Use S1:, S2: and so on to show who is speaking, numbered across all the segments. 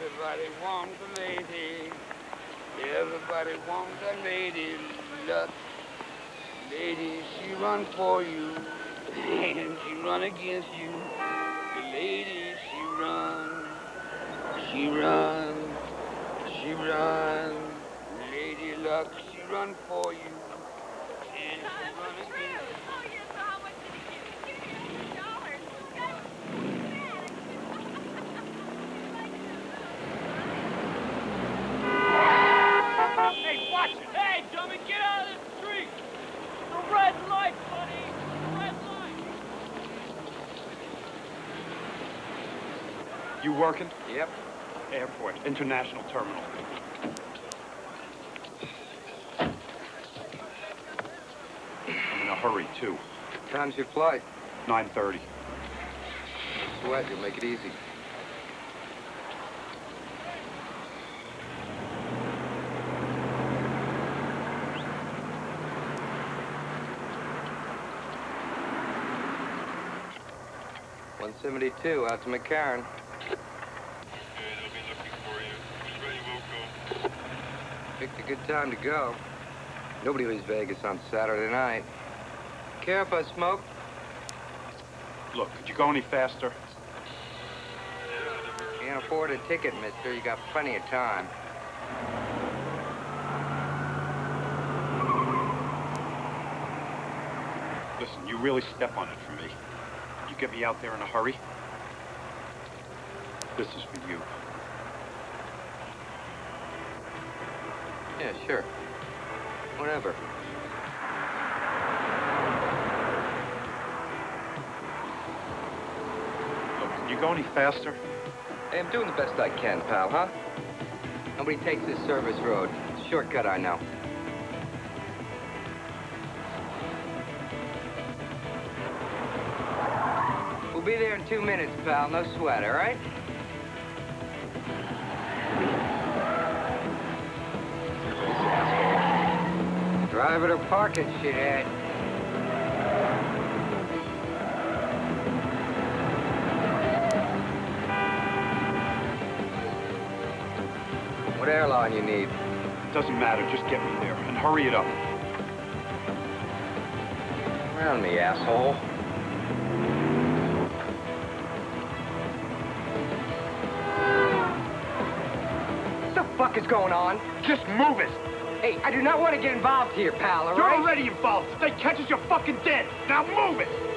S1: Everybody wants a lady. Everybody wants a lady. Look, Lady, she run for you. And she run against you. The lady, she run. She run. She run. Lady Luck, she run for you. And she run against you.
S2: Hey, watch it! Hey, dummy, get out of the street! The red light, buddy! The red light!
S3: You working?
S1: Yep.
S3: Airport, International Terminal. I'm in a hurry, too.
S1: Time's your flight.
S3: 9.30.
S1: Sweat, you'll make it easy. One seventy-two out to McCarran. Picked a good time to go. Nobody leaves Vegas on Saturday night. Care if I smoke?
S3: Look, could you go any faster?
S1: Can't afford a ticket, mister. You got plenty of time.
S3: Listen, you really step on it for me. You get me out there in a hurry. This is for you.
S1: Yeah, sure. Whatever.
S3: Look, can you go any faster?
S1: Hey, I'm doing the best I can, pal, huh? Nobody takes this service road. It's a shortcut, I know. We'll be there in two minutes, pal. No sweat, all right? Drive it or park it, shithead. What airline you need?
S3: It Doesn't matter, just get me there, and hurry it up.
S1: Around me, asshole. What the fuck is going on?
S3: Just move it!
S1: Hey, I do not want to get involved here, pal, all
S3: You're
S1: right?
S3: already involved. If they catch us, you're fucking dead. Now move it!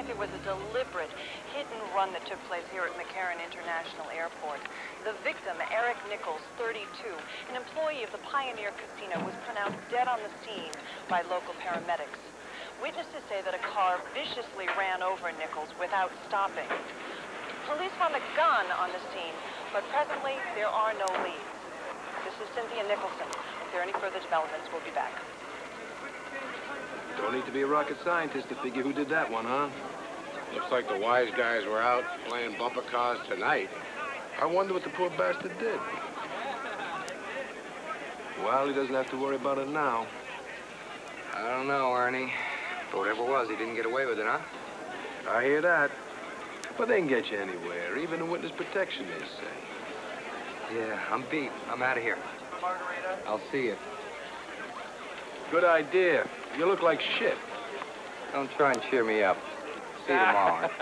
S4: Tonight there was a deliberate hit and run that took place here at McCarran International Airport. The victim, Eric Nichols, 32, an employee of the Pioneer Casino, was pronounced dead on the scene by local paramedics. Witnesses say that a car viciously ran over Nichols without stopping. Police found a gun on the scene, but presently there are no leads. This is Cynthia Nicholson. If there are any further developments, we'll be back.
S5: Don't need to be a rocket scientist to figure who did that one, huh?
S6: Looks like the wise guys were out playing bumper cars tonight.
S5: I wonder what the poor bastard did. Well, he doesn't have to worry about it now.
S1: I don't know, Ernie. But whatever it was, he didn't get away with it, huh?
S5: I hear that. But they can get you anywhere, even in witness protection, they say.
S1: Yeah, I'm beat. I'm out of here. Margarita? I'll see you.
S5: Good idea. You look like shit.
S1: Don't try and cheer me up. See you tomorrow.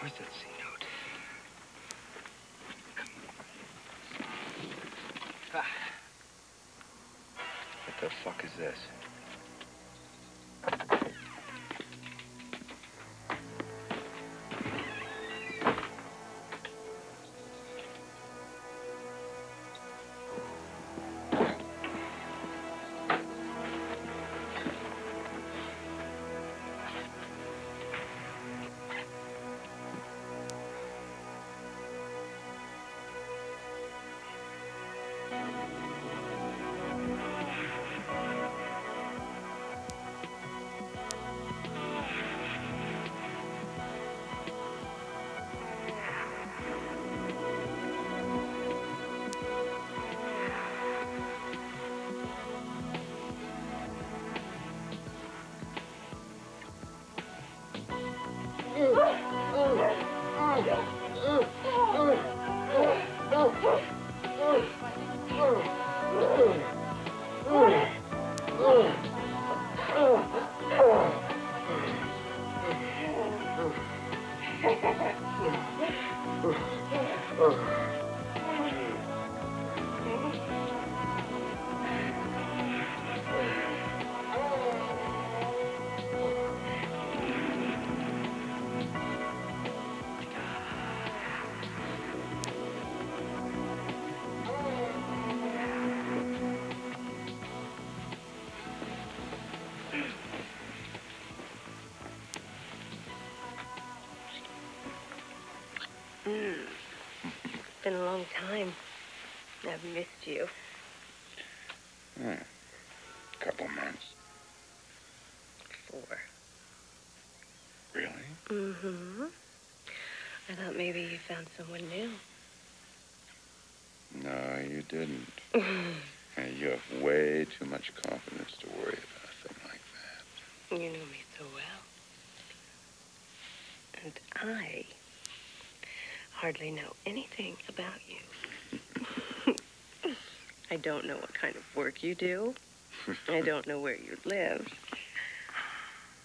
S1: Where's that C note? What the fuck is this?
S7: Been a long time. I've missed you.
S6: A couple months.
S7: Four.
S6: Really?
S7: Mm-hmm. I thought maybe you found someone new.
S6: No, you didn't. Hey, you have way too much confidence to worry about a thing like that.
S7: You know me so well. And I hardly know anything about you. I don't know what kind of work you do. I don't know where you live.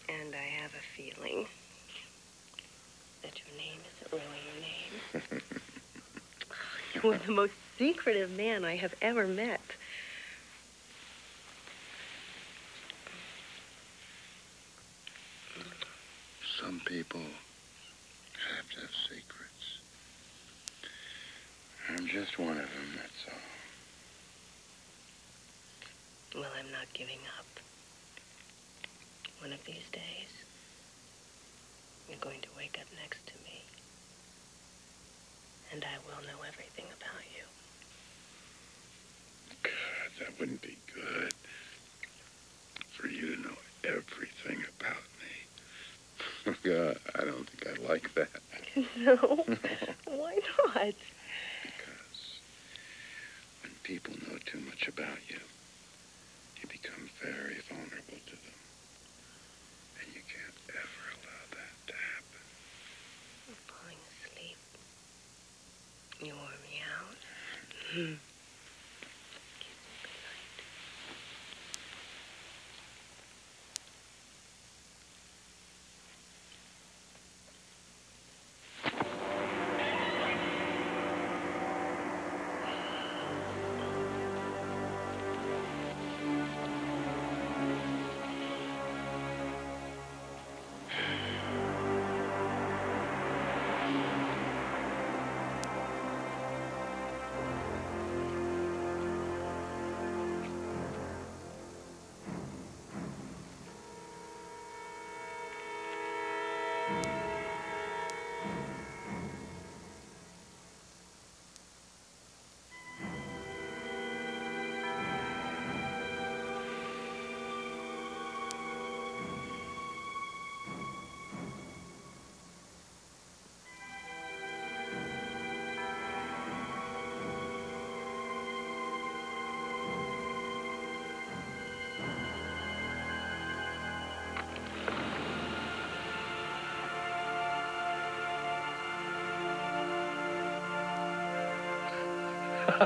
S7: And I have a feeling that your name isn't really your name. You're the most secretive man I have ever met.
S6: Some people have to have secrets. I'm just one of them, that's all.
S7: Well, I'm not giving up. One of these days, you're going to wake up next to me. And I will know everything about you.
S6: God, that wouldn't be good. For you to know everything about me. Oh, God, I don't think I like that.
S7: no? Why not?
S8: Your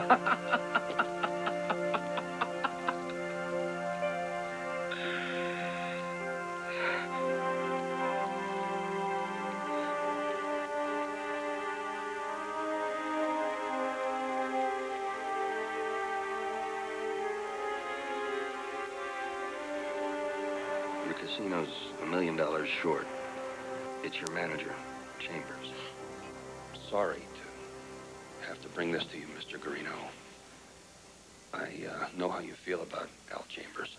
S8: casino's a million dollars short. It's your manager, Chambers. Sorry to bring this to you, Mr. Garino. I uh, know how you feel about Al Chambers.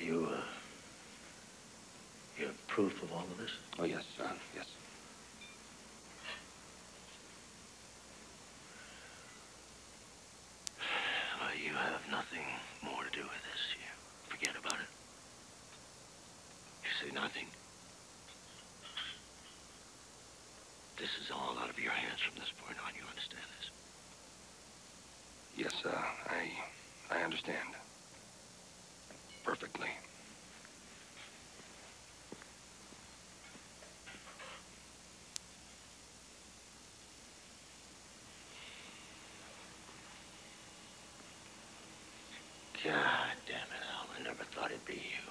S9: You, uh, you have proof of all of this?
S8: Oh, yes, uh, yes.
S9: Uh, you have nothing more to do with this. You forget about it. You say nothing. This is all out of your hands from this point on. You understand this?
S8: Yes, uh, I, I understand. Perfectly.
S9: God damn it, Al. I never thought it'd be you.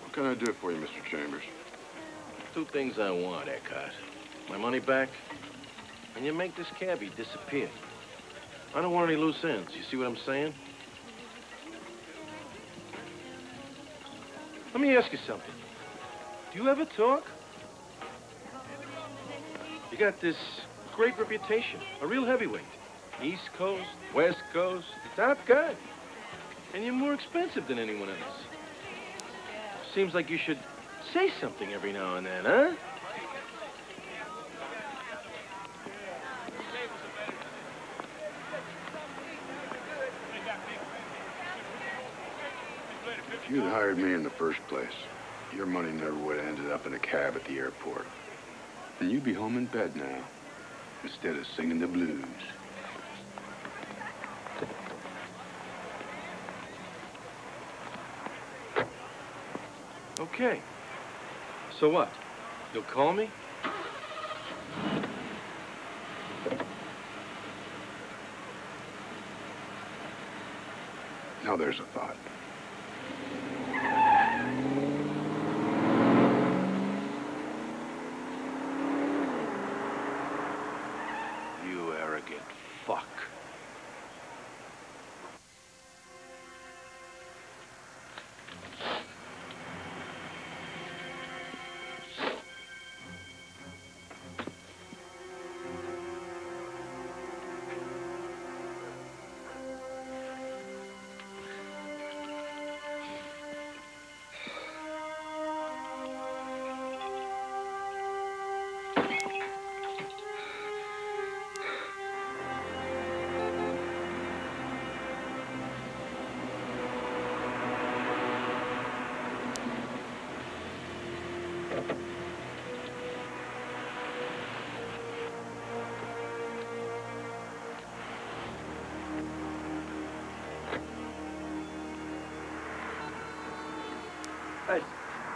S5: What can I do for you, Mr. Chambers?
S10: Two things I want, Eckhart. My money back, and you make this cabbie disappear. I don't want any loose ends. You see what I'm saying? Let me ask you something. Do you ever talk? You got this great reputation, a real heavyweight. East Coast, West Coast, the top guy. And you're more expensive than anyone else. Seems like you should say something every now and then, huh?
S5: If you'd hired me in the first place, your money never would have ended up in a cab at the airport. And you'd be home in bed now, instead of singing the blues.
S10: Okay. So what? You'll call me?
S5: Now there's a thought.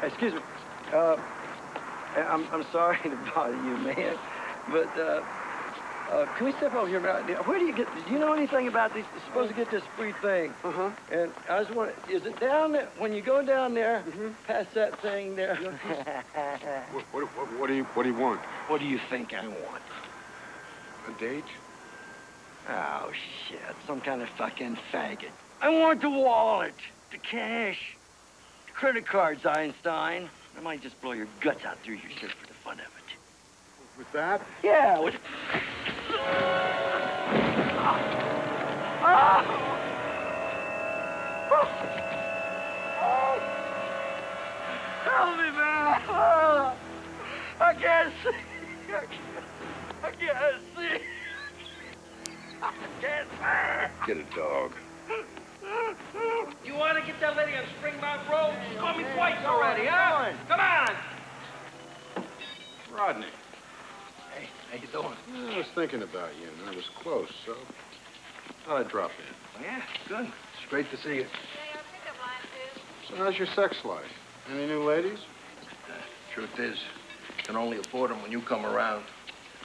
S11: Excuse me. Uh, I'm, I'm sorry to bother you, man, but uh, uh, can we step over here? Where do you get? Do you know anything about this? You're supposed to get this free thing. Uh huh. And I just want to. Is it down there? When you go down there, past that thing there.
S5: What, what, what, what do you What do you want?
S11: what do you think I want?
S5: A date?
S11: Oh shit! Some kind of fucking faggot. I want the wallet, the cash, the credit cards, Einstein. I might just blow your guts out through your shirt for the fun of it.
S5: With that?
S11: Yeah. With... Ah! Help me, man! Ah! I can't see. I can't, I can't see. I can't see.
S5: Get a dog.
S12: You want to get that lady on Spring Mountain Road? She's called me twice already, huh? Come on!
S10: Rodney.
S11: Hey, how you doing?
S5: I was thinking about you, and I was close, so
S10: Thought I'd drop in.
S11: Oh, yeah, good.
S5: it's great to see you.
S13: Hey, our pickup line, Sue.
S5: So how's your sex life? Any new ladies?
S12: Uh, truth is, you can only afford them when you come around.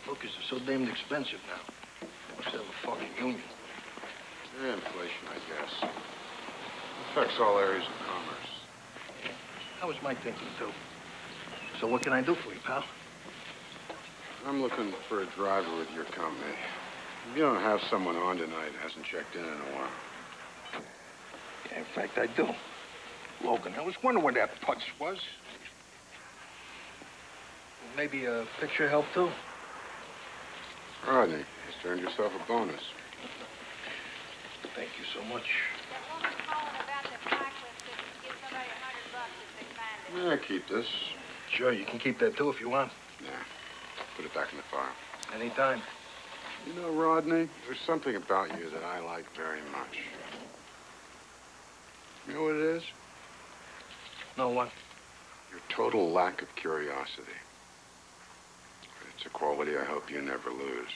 S12: Hookers are so damned expensive now. Must have a fucking union.
S5: Yeah, inflation, I guess. Affects all areas of commerce.
S12: That was my thinking, too. So what can I do for you, pal?
S5: I'm looking for a driver with your company. If you don't have someone on tonight, hasn't checked in in a while.
S12: Yeah, in fact, I do. Logan, I was wondering where that putz was. Maybe a picture help, too?
S5: Rodney, he's turned yourself a bonus.
S12: Thank you so much.
S5: Yeah, keep this.
S12: Sure, you can keep that, too, if you want.
S5: Yeah. Put it back in the file.
S12: Anytime.
S5: You know, Rodney, there's something about you that I like very much. You know what it is?
S12: No, what?
S5: Your total lack of curiosity. It's a quality I hope you never lose.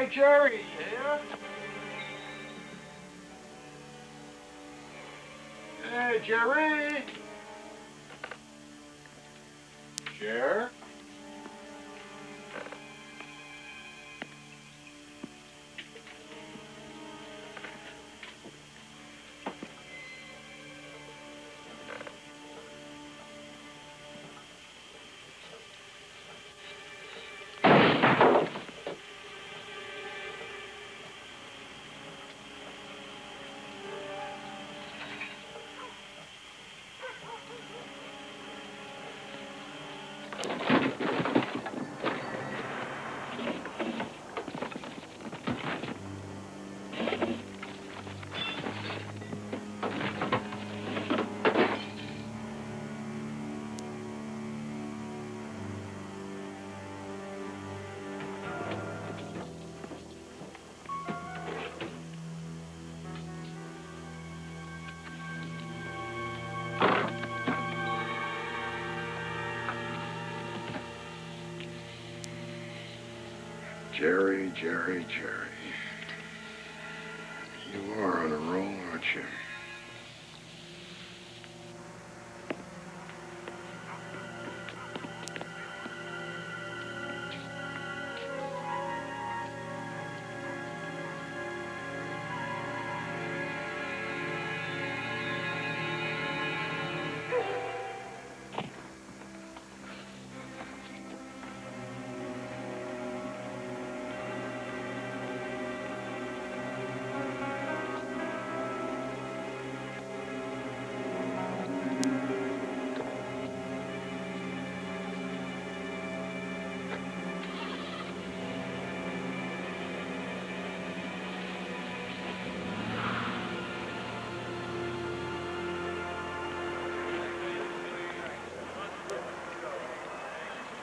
S2: Hey, Jerry, here? Hey, Jerry!
S5: Jerry, Jerry, Jerry.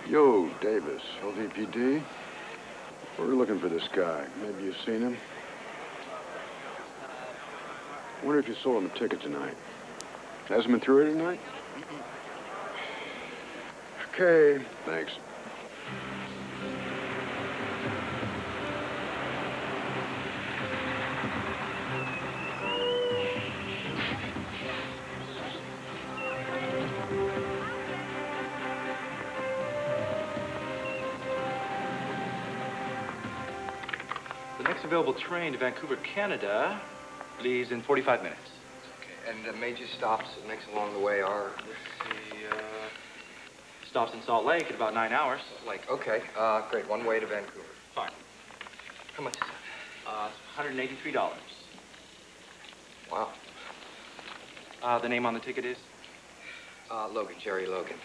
S5: Yo, Davis, LVPD. We're looking for this guy. Maybe you've seen him. Wonder if you sold him a ticket tonight. Hasn't been through here tonight? Okay, thanks.
S14: Train to Vancouver, Canada leaves in 45 minutes.
S1: Okay, and the major stops it makes along the way are?
S14: The, uh, stops in Salt Lake in about nine hours.
S1: Salt Lake, okay, uh, great. One way to Vancouver.
S14: Fine.
S1: How much is that?
S14: Uh, $183.
S1: Wow.
S14: Uh, the name on the ticket is?
S1: Uh, Logan, Jerry Logan.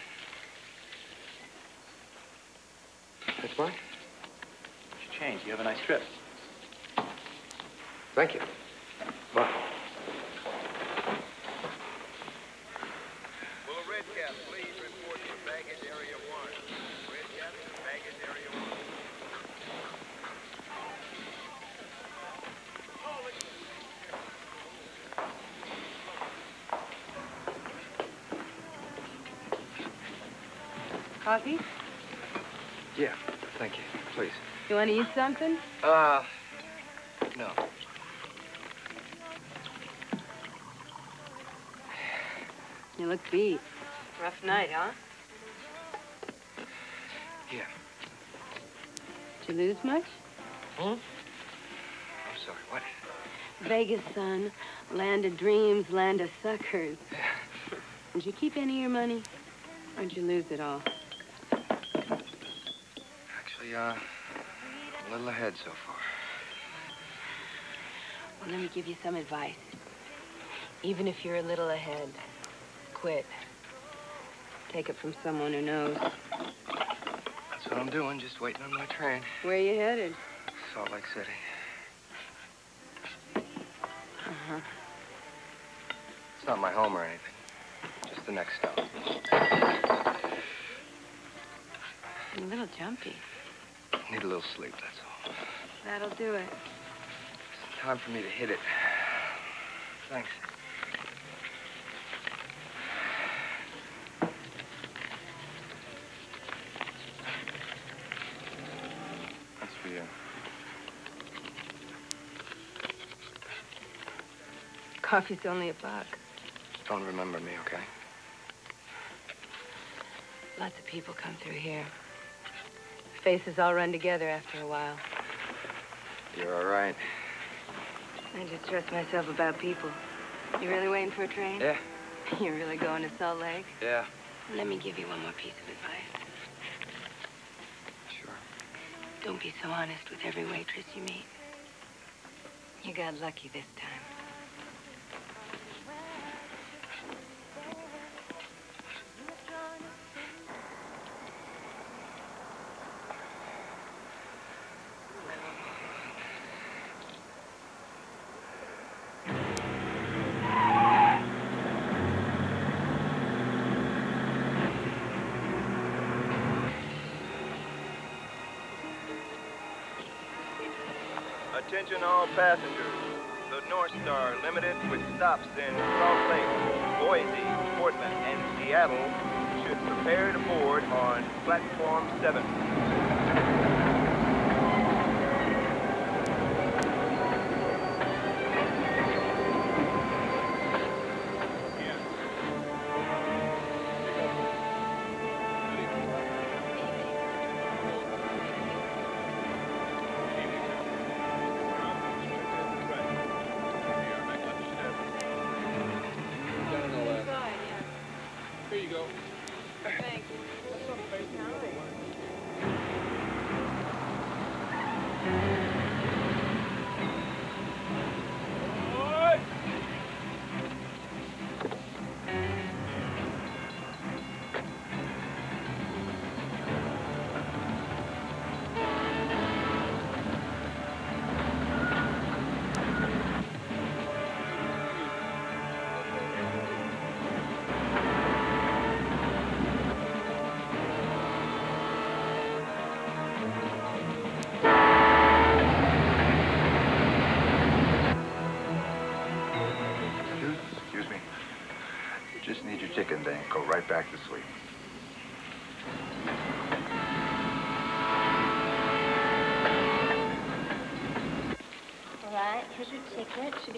S1: That's fine.
S14: Should change. You have a nice trip.
S1: Thank you. Bye.
S15: Will a red cap please report to baggage area one? Red cap to baggage area one.
S16: Coffee?
S1: Yeah, thank you. Please.
S16: You want to eat something?
S1: Uh, no.
S16: You look beat.
S4: Rough night, huh?
S1: Yeah.
S16: Did you lose much?
S1: Hmm? I'm sorry, what?
S16: Vegas, son. Land of dreams, land of suckers. Did you keep any of your money? Or did you lose it all?
S1: Actually, uh, a little ahead so far.
S16: Well, let me give you some advice. Even if you're a little ahead, quit. Take it from someone who knows.
S1: That's what I'm doing, just waiting on my train.
S16: Where are you headed?
S1: Salt Lake City.
S16: Uh-huh.
S1: It's not my home or anything. Just the next stop.
S16: A little jumpy.
S1: Need a little sleep, that's all.
S16: That'll do it.
S1: It's time for me to hit it. Thanks.
S5: That's for you.
S16: Coffee's only a buck.
S1: Don't remember me, okay?
S16: Lots of people come through here. Faces all run together after a while.
S1: You're all right.
S16: I just trust myself about people. You really waiting for a train?
S1: Yeah.
S16: You're really going to Salt Lake?
S1: Yeah.
S16: Let me give you one more piece of advice.
S1: Sure.
S16: Don't be so honest with every waitress you meet. You got lucky this time.
S15: Attention all passengers. The North Star Limited, which stops in Salt Lake, Boise, Portland, and Seattle, should prepare to board on platform 7.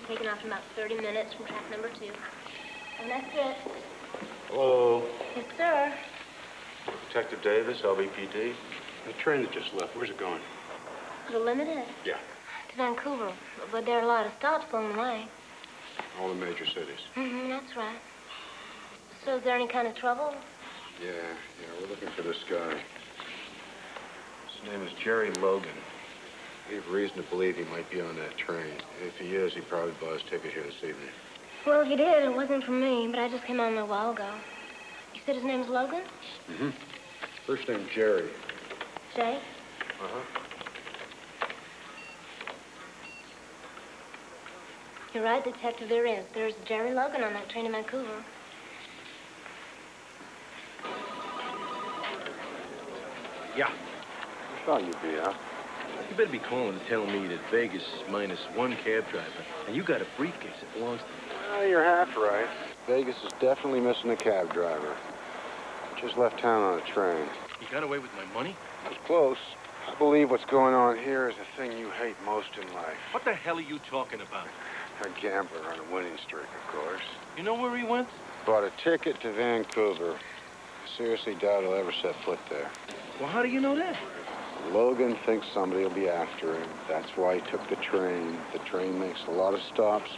S17: Ticket. Should be taken off in about 30 minutes from track number two. And that's it.
S5: Hello.
S17: Yes, sir.
S5: Detective Davis, LVPD. The train that just left, where's it going?
S17: The limited.
S5: Yeah.
S17: To Vancouver, but there are a lot of stops along the way.
S5: All the major cities.
S17: Mm-hmm, that's right. So is there any kind of trouble?
S5: Yeah, yeah, we're looking for this guy.
S10: His name is Jerry Logan.
S5: We have reason to believe he might be on that train. If he is, he probably bought his ticket here this evening.
S17: Well, if he did, it wasn't for me, but I just came on a while ago. You said his name's Logan?
S5: Mm-hmm. First name Jerry.
S17: Jay?
S5: Uh-huh.
S17: You're right, Detective, there is. There's Jerry Logan on that train to Vancouver.
S10: Yeah.
S5: Thought you'd be out.
S10: You better be calling and telling me that Vegas is minus one cab driver, and you got a briefcase that belongs to me.
S5: Well, you're half right. Vegas is definitely missing a cab driver. Just left town on a train.
S10: You got away with my money?
S5: It's close. I believe what's going on here is the thing you hate most in life.
S10: What the hell are you talking about?
S5: A gambler on a winning streak, of course.
S10: You know where he went?
S5: Bought a ticket to Vancouver. I seriously doubt he'll ever set foot there.
S10: Well, how do you know that?
S5: Logan thinks somebody will be after him. That's why he took the train. The train makes a lot of stops.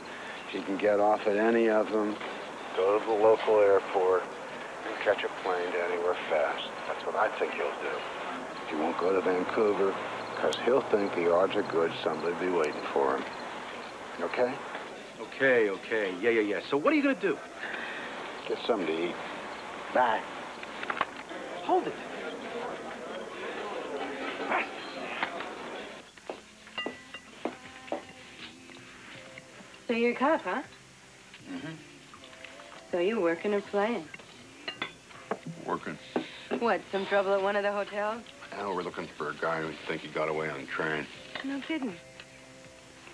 S5: He can get off at any of them, go to the local airport, and catch a plane to anywhere fast. That's what I think he'll do. He won't go to Vancouver because he'll think the odds are good somebody will be waiting for him. Okay?
S10: Okay, okay. Yeah, yeah, yeah. So what are you gonna do?
S5: Get something to eat. Bye.
S10: Hold it.
S16: So you're a cop, huh?
S5: Mm-hmm.
S16: So you're working or playing?
S5: Working.
S16: What, some trouble at one of the hotels?
S5: Now we're looking for a guy who think he got away on the train.
S16: No kidding.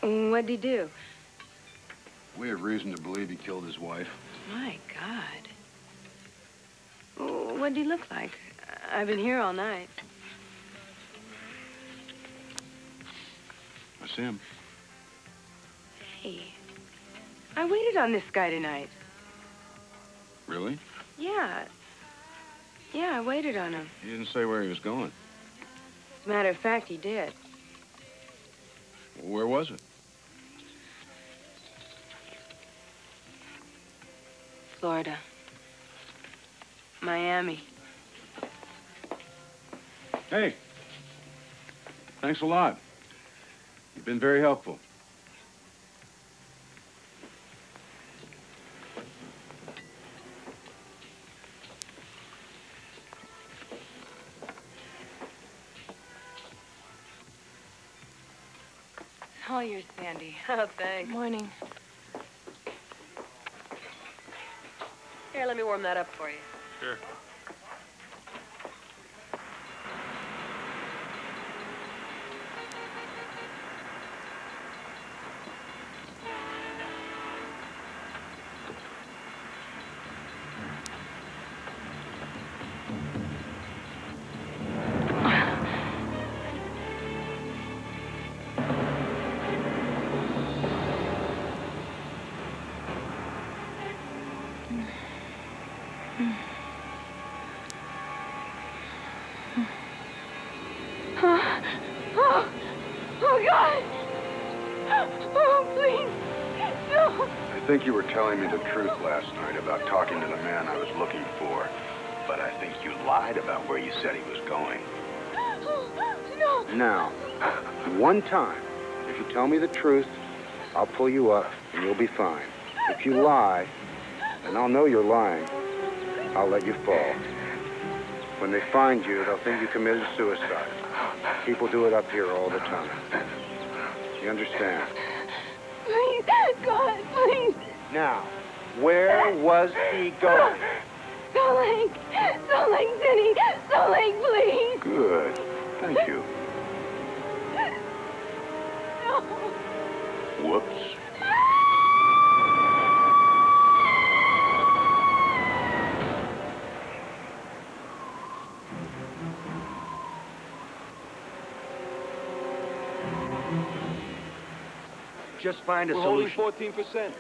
S16: What'd he do?
S5: We have reason to believe he killed his wife.
S16: My God. What'd he look like? I've been here all night.
S5: That's him.
S16: Hey, I waited on this guy tonight.
S5: Really?
S16: Yeah. Yeah, I waited on him.
S5: He didn't say where he was going.
S16: As a matter of fact, he did.
S5: Where was it?
S16: Florida. Miami.
S5: Hey. Thanks a lot. You've been very helpful.
S16: All yours, Sandy. Oh, thanks.
S7: Morning.
S16: Here, let me warm that up for you.
S10: Sure.
S5: Think you were telling me the truth last night about talking to the man I was looking for. But I think you lied about where you said he was going.
S2: No!
S5: Now, one time, if you tell me the truth, I'll pull you up and you'll be fine. If you lie, and I'll know you're lying, I'll let you fall. When they find you, they'll think you committed suicide. People do it up here all the time. You understand?
S2: Please, God, please!
S5: Now, where was he going?
S2: Salt Lake! Salt Lake City! Salt Lake, please!
S5: Good. Thank you.
S2: No!
S11: Just find a
S10: We're
S11: solution.
S10: holding 14%.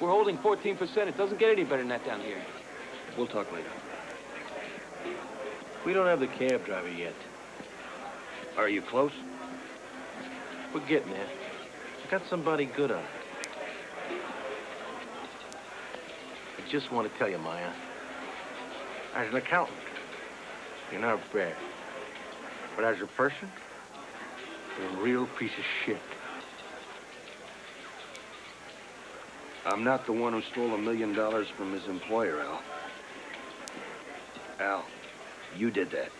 S10: We're holding 14%. It doesn't get any better than that down here. We'll talk later. We don't have the cab driver yet.
S8: Are you close?
S10: We're getting there. I got somebody good on it. I just want to tell you, Maya, as an accountant, you're not bad. But as a person, you're a real piece of shit.
S8: I'm not the one who stole a million dollars from his employer, Al. Al, you did that.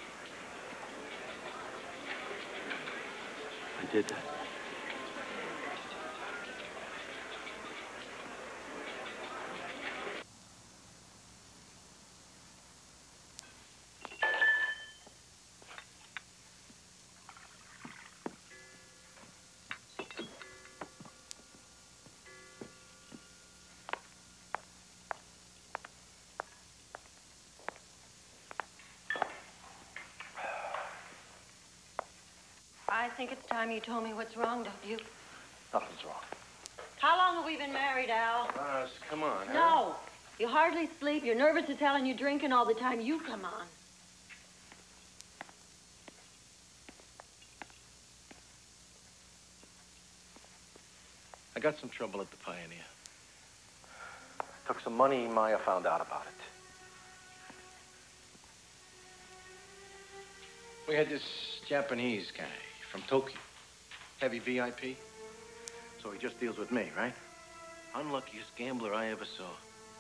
S10: I did that.
S18: Think it's time you told me what's wrong, don't you?
S10: Nothing's wrong.
S18: How long have we been married, Al?
S10: Roz, come on. huh?
S18: No. You hardly sleep. You're nervous as hell, and you're drinking all the time. You come on.
S10: I got some trouble at the Pioneer. Took some money, Maya found out about it. We had this Japanese guy from Tokyo. Heavy VIP. So he just deals with me, right? Unluckiest gambler I ever saw.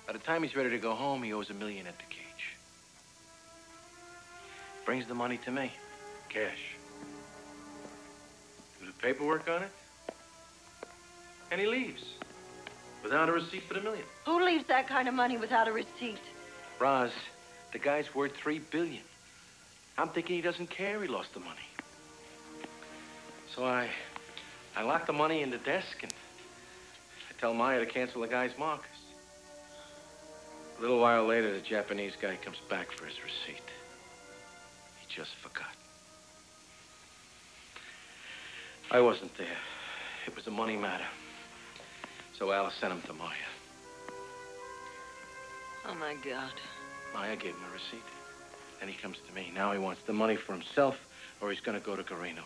S10: By the time he's ready to go home, he owes a million at the cage. Brings the money to me. Cash. Do the paperwork on it. And he leaves. Without a receipt for the million.
S18: Who leaves that kind of money without a receipt?
S10: Roz, the guy's worth three billion. I'm thinking he doesn't care he lost the money. So I, I lock the money in the desk and I tell Maya to cancel the guy's markers. A little while later, the Japanese guy comes back for his receipt. He just forgot. I wasn't there. It was a money matter. So Alice sent him to Maya.
S18: Oh, my God.
S10: Maya gave him a receipt. Then he comes to me. Now he wants the money for himself, or he's gonna go to Garino.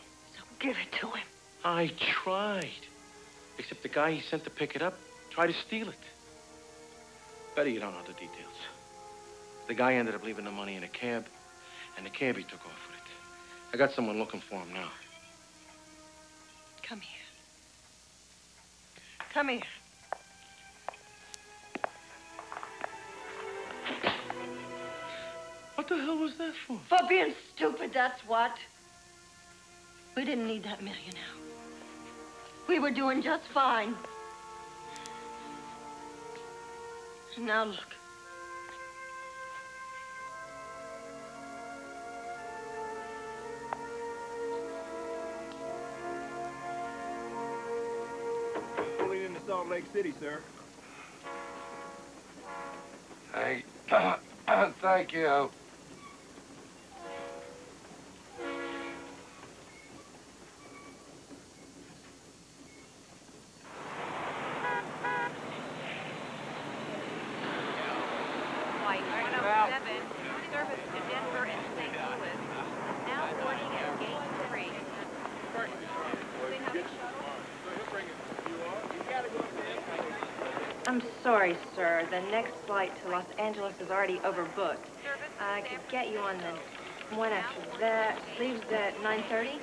S18: Give it to him.
S10: I tried. Except the guy he sent to pick it up tried to steal it. Better you don't know the details. The guy ended up leaving the money in a cab, and the cabbie took off with it. I got someone looking for him now.
S18: Come here. Come here.
S10: What the hell was that for?
S18: For being stupid, that's what. We didn't need that million now. We were doing just fine. And now look.
S2: Pulling into Salt Lake City, sir.
S5: Hey, thank you.
S4: Flight 107, service to Denver and St. Louis. Now boarding at gate 3.
S19: I'm sorry, sir. The next flight to Los Angeles is already overbooked. I could get you on the one after that. Leaves at 9.30.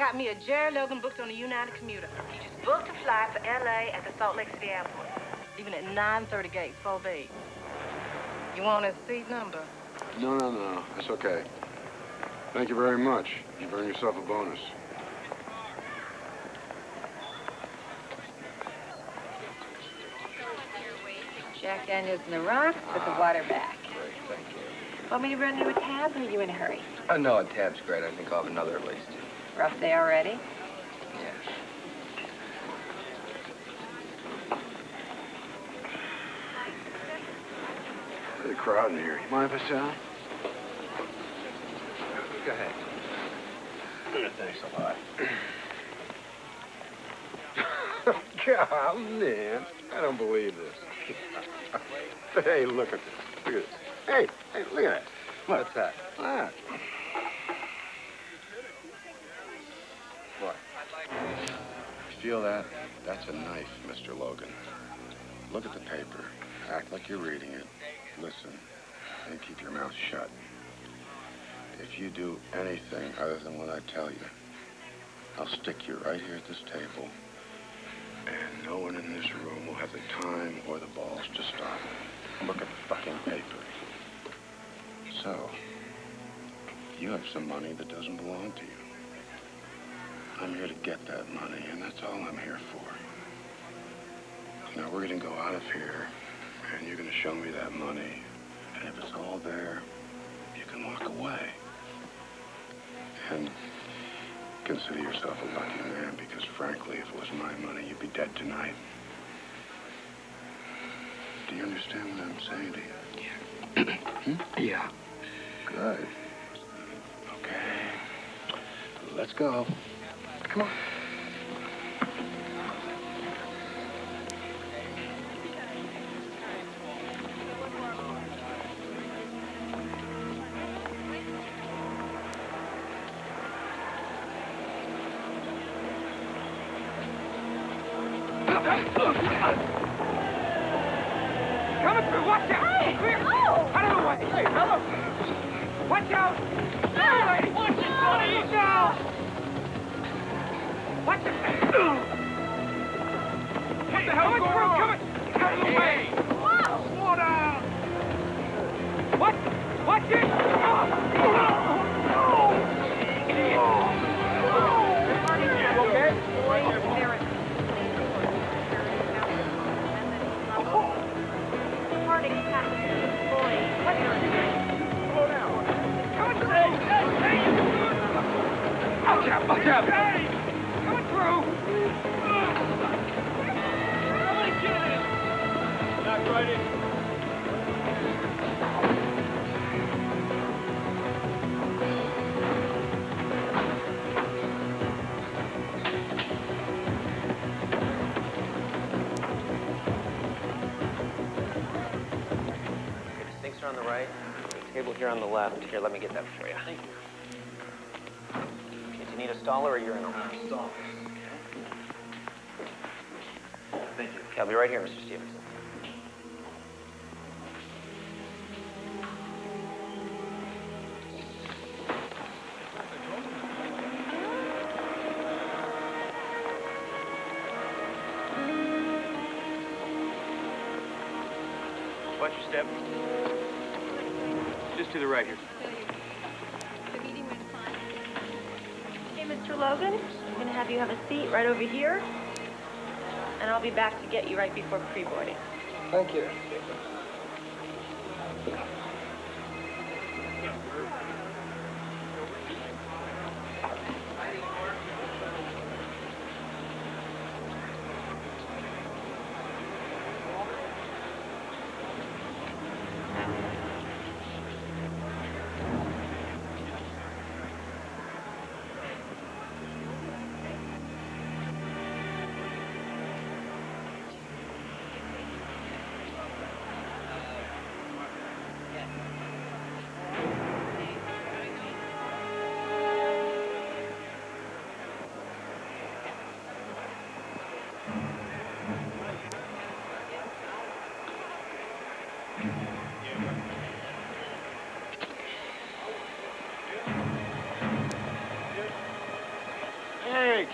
S20: got me a Jerry Logan booked on the United Commuter. He just booked a flight for L.A. at the Salt Lake City Airport. Leaving at 9.30 gate, 4B. You want his seat number?
S5: No, no, no. That's okay. Thank you very much. You've earned yourself a bonus.
S16: Jack Daniels in the rocks with the water back.
S1: Ah, great, thank you.
S16: Want me to run you a tab, or are you in a hurry?
S1: Oh, no, a tab's great. I think I'll have another at least.
S16: Rough day already?
S1: Yeah.
S5: There's a crowd in here. You mind if I sit down?
S1: Go ahead.
S21: Thanks a lot. God, man. I don't believe this. hey, look at this. Look at this. Hey, hey, look at that. Look.
S1: What's that?
S21: That.
S5: What? You feel that? That's a knife, Mr. Logan. Look at the paper. Act like you're reading it. Listen. And keep your mouth shut. If you do anything other than what I tell you, I'll stick you right here at this table, and no one in this room will have the time or the balls to stop it. Look at the fucking paper. So, you have some money that doesn't belong to you. I'm here to get that money, and that's all I'm here for. Now, we're gonna go out of here, and you're gonna show me that money, and if it's all there, you can walk away. And consider yourself a lucky man, because frankly, if it was my money, you'd be dead tonight. Do you understand what I'm saying to you? Yeah. hmm? Yeah. Good. Okay. Let's go. Come on.
S14: Table here on the left. Here, let me get that for you. Thank you. Okay, do you need a stall or a urinal? Uh, stall. Thank you. Okay, I'll be right here, Mr. Stevenson.
S19: Over here. And I'll be back to get you right before pre-boarding.
S11: Thank you.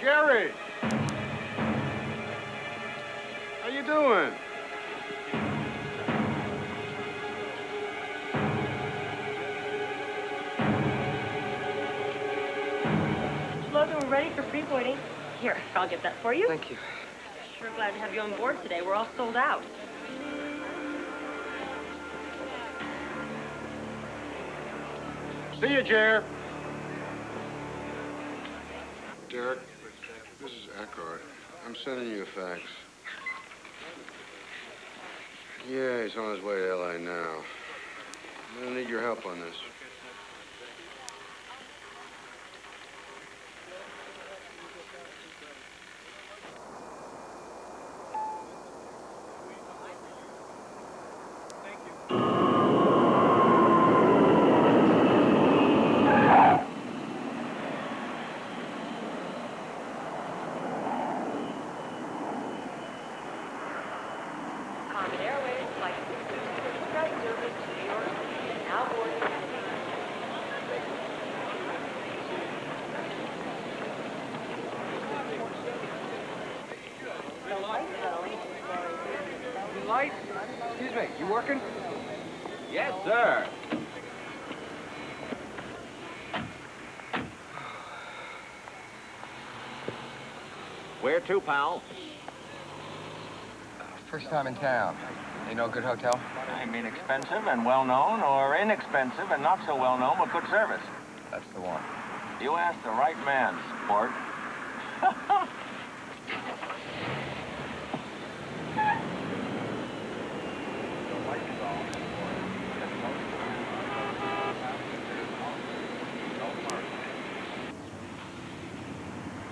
S5: Hey, Jerry! How you doing?
S19: Mr. Logan, we're ready for pre-boarding. Here, I'll get that for you.
S11: Thank you.
S19: Sure glad to have you on board today. We're all sold out.
S5: See you, Jer. Sending you a fax. Yeah, he's on his way to L.A. now. I'm gonna need your help on this.
S1: Excuse me, you working?
S22: Yes, sir. Where to, pal?
S1: Uh, first time in town. You know a good hotel?
S22: I mean expensive and well-known, or inexpensive and not so well-known, but good service.
S1: That's the one.
S22: You asked the right man, sport.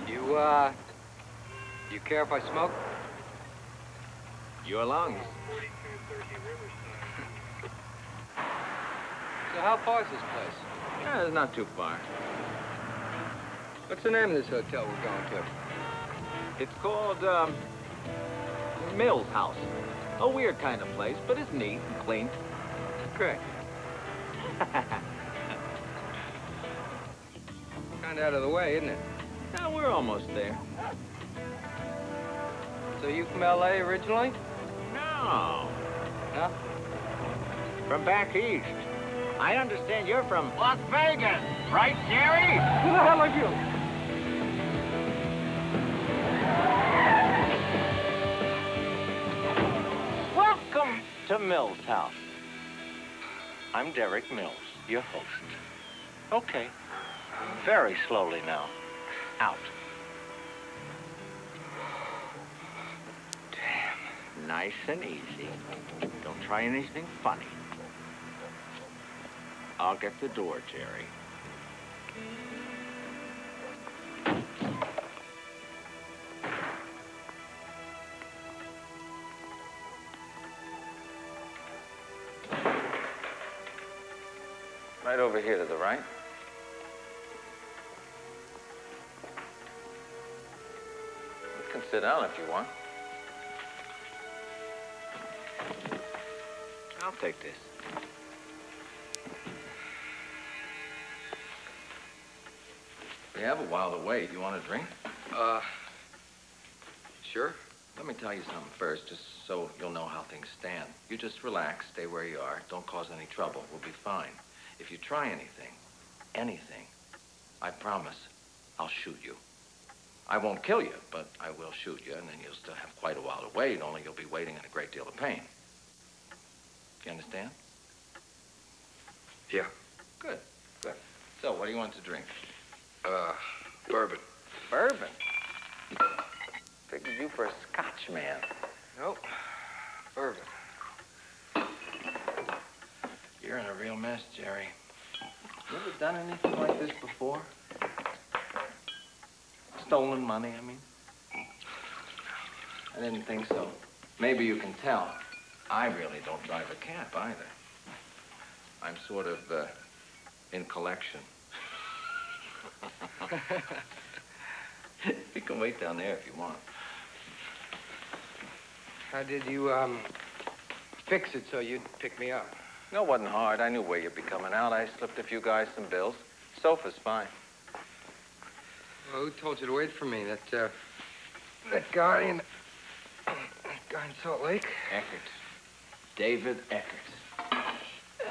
S1: You, uh, you care if I smoke?
S22: Your lungs.
S1: So how far is this place?
S22: Yeah, it's not too far.
S1: What's the name of this hotel we're going to?
S22: It's called, um, Mills House. A weird kind of place, but it's neat and clean.
S1: Great. kind of out of the way, isn't it?
S22: Yeah, we're almost there.
S1: So you from L.A. originally?
S22: No.
S1: Huh?
S22: From back east. I understand you're from Las Vegas, right, Jerry?
S1: Who the hell are you?
S22: Welcome to Mills House. I'm Derek Mills, your host. Okay. Very slowly now. Out. Nice and easy. Don't try anything funny. I'll get the door, Jerry. Right over here to the right. You can sit down if you want. I'll take this.
S23: We have a while to wait. You want a drink?
S1: Uh, sure.
S23: Let me tell you something first, just so you'll know how things stand. You just relax, stay where you are, don't cause any trouble. We'll be fine. If you try anything, anything, I promise I'll shoot you. I won't kill you, but I will shoot you, and then you'll still have quite a while to wait, only you'll be waiting in a great deal of pain. You understand?
S1: Yeah.
S23: Good, good. So, what do you want to drink?
S1: Uh, bourbon.
S23: Bourbon? Figured you for a Scotch man.
S1: Nope. Bourbon.
S23: You're in a real mess, Jerry. You ever done anything like this before? Stolen money, I mean? I didn't think so. Maybe you can tell. I really don't drive a cab either. I'm sort of uh, in collection. you can wait down there if you want.
S1: How did you, um, fix it so you'd pick me up?
S23: No, it wasn't hard. I knew where you'd be coming out. I slipped a few guys some bills. Sofa's fine.
S1: Well, who told you to wait for me? That, uh, that guy in, that guy in Salt Lake?
S23: Eckert. David Eckert.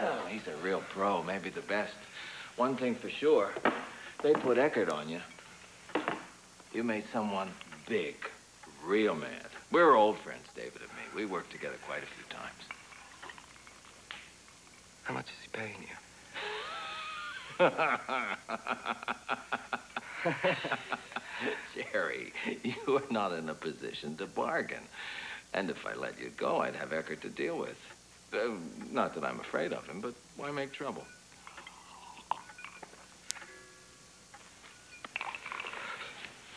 S23: Oh, he's a real pro, maybe the best. One thing for sure, they put Eckert on you. You made someone big, real mad. We're old friends, David and me. We worked together quite a few times.
S1: How much is he paying you?
S23: Jerry, you are not in a position to bargain. And if I let you go, I'd have Eckert to deal with. Uh, not that I'm afraid of him, but why make trouble?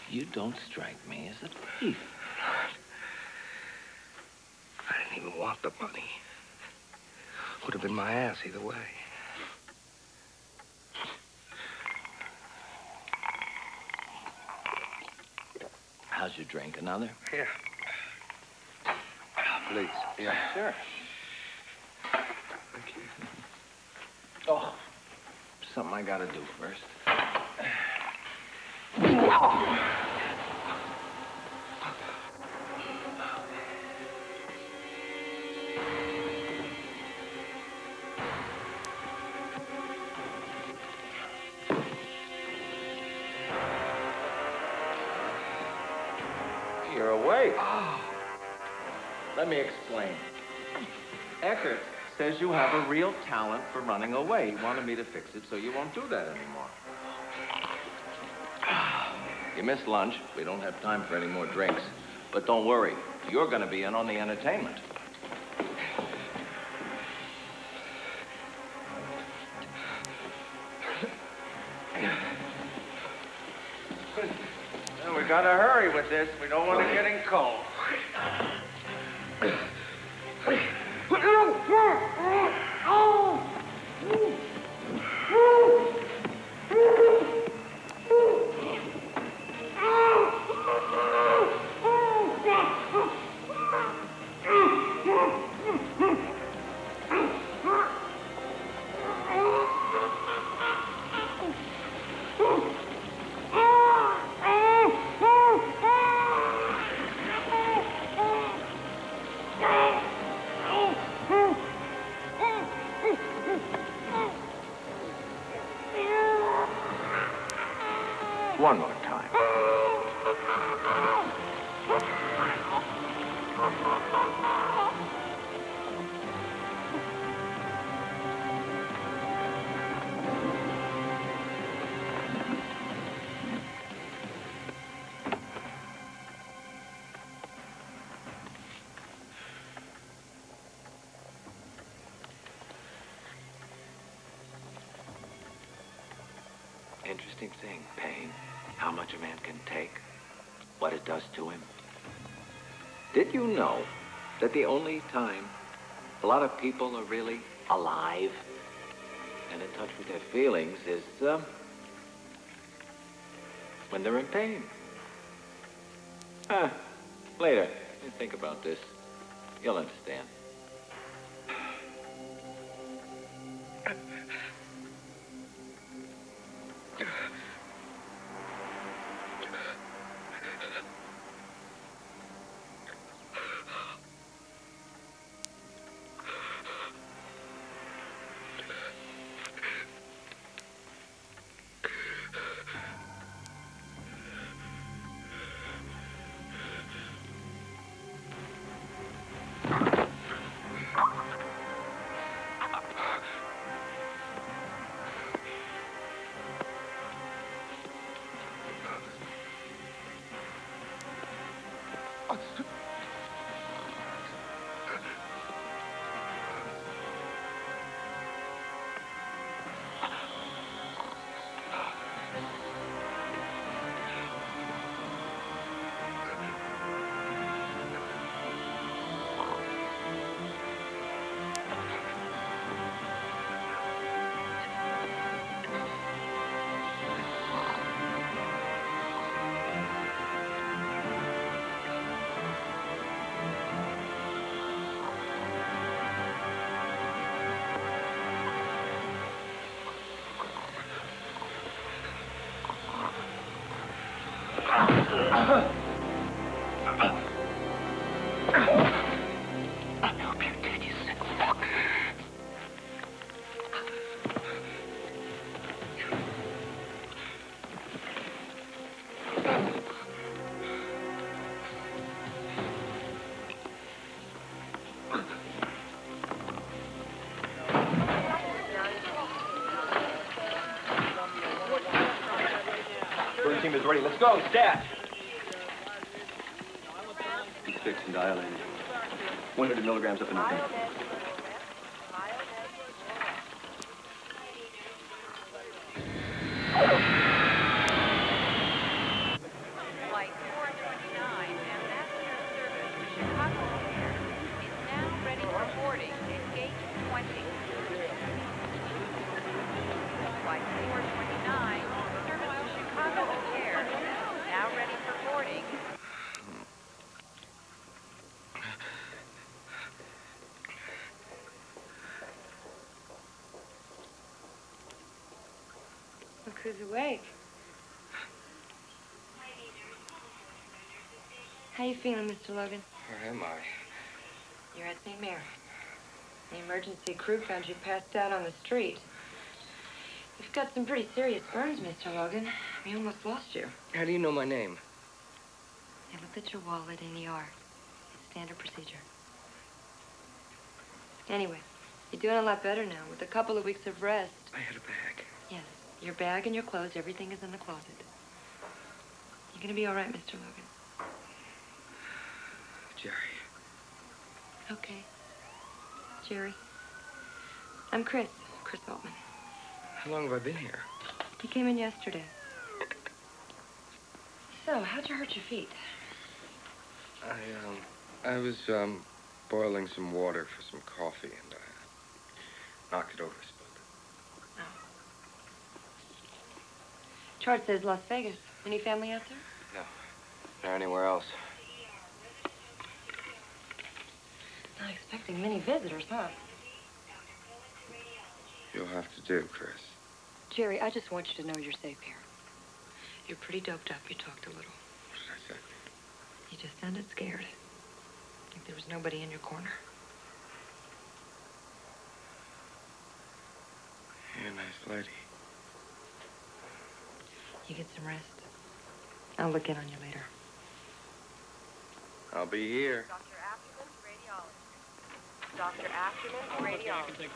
S23: You don't strike me as a thief.
S1: I didn't even want the money. Would have been my ass either way.
S23: How's your drink? Another?
S1: Yeah please?
S23: Yeah. Sure.
S1: Thank you.
S23: Oh, something I gotta do first. Oh. You're awake. Ah. Let me explain. Eckert says you have a real talent for running away. He wanted me to fix it so you won't do that anymore. You missed lunch. We don't have time for any more drinks. But don't worry. You're going to be in on the entertainment. We gotta hurry with this. We don't want to get in cold. You know that the only time a lot of people are really alive and in touch with their feelings is um, when they're in pain? Ah, later. Think about this. You'll understand.
S15: Ready. Let's go. Stat.
S8: It's fixed and dilated. 100 milligrams up and nothing.
S19: You feeling, Mr. Logan?
S1: Where am I?
S19: You're at St. Mary. The emergency crew found you passed out on the street. You've got some pretty serious burns, Mr. Logan. We almost lost you.
S1: How do you know my name?
S19: They looked at your wallet in ER. It's standard procedure. Anyway, you're doing a lot better now with a couple of weeks of rest.
S23: I had a bag.
S19: Yes, your bag and your clothes, everything is in the closet. You're gonna be all right, Mr. Logan.
S23: Jerry.
S19: Okay. Jerry. I'm Chris. Chris Altman.
S1: How long have I been here?
S19: You came in yesterday. So, how'd you hurt your feet?
S1: I, um, I was, um, boiling some water for some coffee and I knocked it over, spilled it. Oh.
S19: Chart says Las Vegas. Any family out there?
S1: No. There anywhere else?
S19: Not expecting many visitors, huh?
S1: You'll have to do, Chris.
S19: Jerry, I just want you to know you're safe here. You're pretty doped up. You talked a little.
S1: What did I say?
S19: You just sounded scared. Like there was nobody in your corner.
S1: You're a nice lady.
S19: You get some rest. I'll look in on you later.
S1: I'll be here.
S24: Dr. Afterman, radiologist.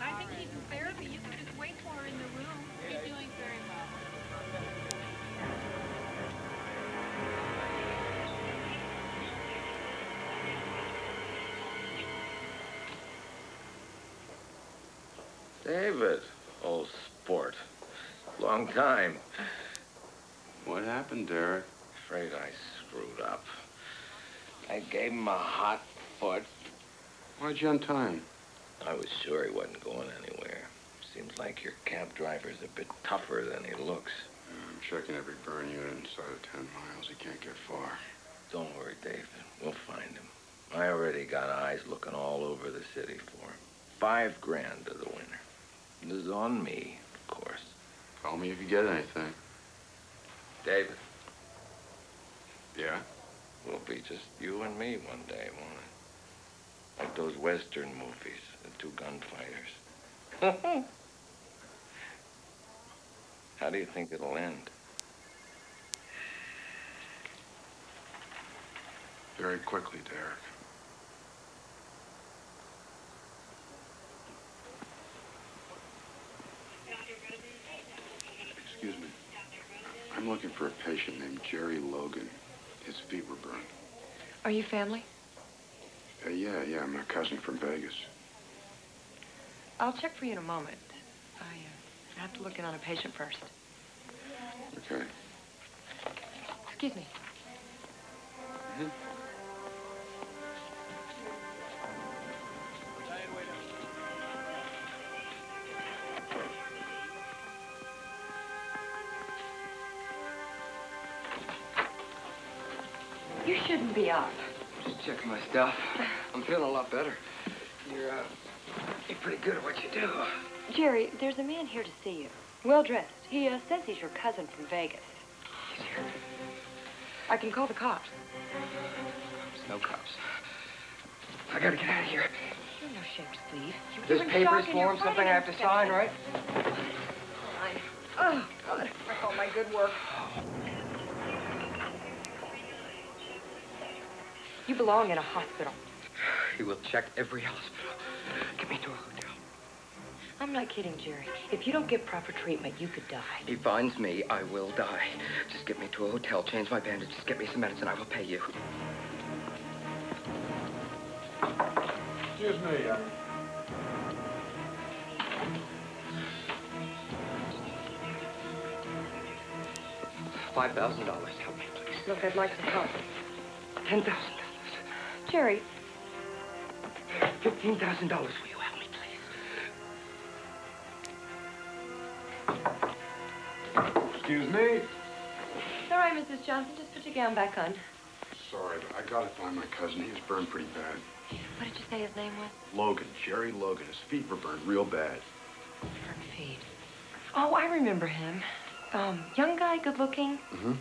S25: I think she's in therapy. You can just wait for her in the room. She's doing very well.
S23: David, old sport. Long time.
S5: What happened, Derek?
S23: Afraid I screwed up. I gave him a hot foot.
S5: Why'd you untie him?
S23: I was sure he wasn't going anywhere. Seems like your cab driver's a bit tougher than he looks.
S5: I'm checking every burn unit inside of 10 miles. He can't get far.
S23: Don't worry, David. We'll find him. I already got eyes looking all over the city for him. Five grand to the winner. This is on me, of course.
S5: Call me if you get anything.
S23: David,
S5: Yeah?
S23: we'll be just you and me one day, won't it? Like those Western movies, the two gunfighters. How do you think it'll end?
S5: Very quickly, Derek. Excuse me. I'm looking for a patient named Jerry Logan. His feet were burned.
S19: Are you family?
S5: Uh, yeah, yeah, my cousin from Vegas.
S19: I'll check for you in a moment. I, uh, have to look in on a patient first.
S5: Okay.
S19: Excuse me. You shouldn't be up.
S1: Just checking my stuff. I'm feeling a lot better. You're, uh, you're pretty good at what you do.
S19: Jerry, there's a man here to see you. Well dressed. He uh, says he's your cousin from Vegas. He's here. I can call the cops.
S1: There's no cops. I gotta get out of here.
S19: You're no shame to leave. You
S1: This papers
S19: you're
S1: form, something I have to sign, right?
S19: Fine. Oh, God. For all my good work. You belong in a hospital.
S1: He will check every hospital. Get me to a hotel.
S19: I'm not kidding, Jerry. If you don't get proper treatment, you could die.
S1: If he finds me, I will die. Just get me to a hotel, change my bandages, get me some medicine, I will pay you.
S5: Excuse me. Uh,
S1: Five thousand dollars. Help me, please.
S19: Look, I'd like some help.
S1: Ten thousand
S19: Jerry.
S1: Fifteen thousand dollars. Will you help me, please?
S5: excuse me.
S19: it's all right, Mrs. Johnson. Just put your gown back on.
S5: Sorry, but I gotta find my cousin. He was burned pretty bad.
S19: What did you say his name was?
S5: Logan, Jerry Logan. His feet were burned real bad.
S19: Burned feet. Oh, I remember him. Um, young guy, good looking.
S5: Mm-hmm.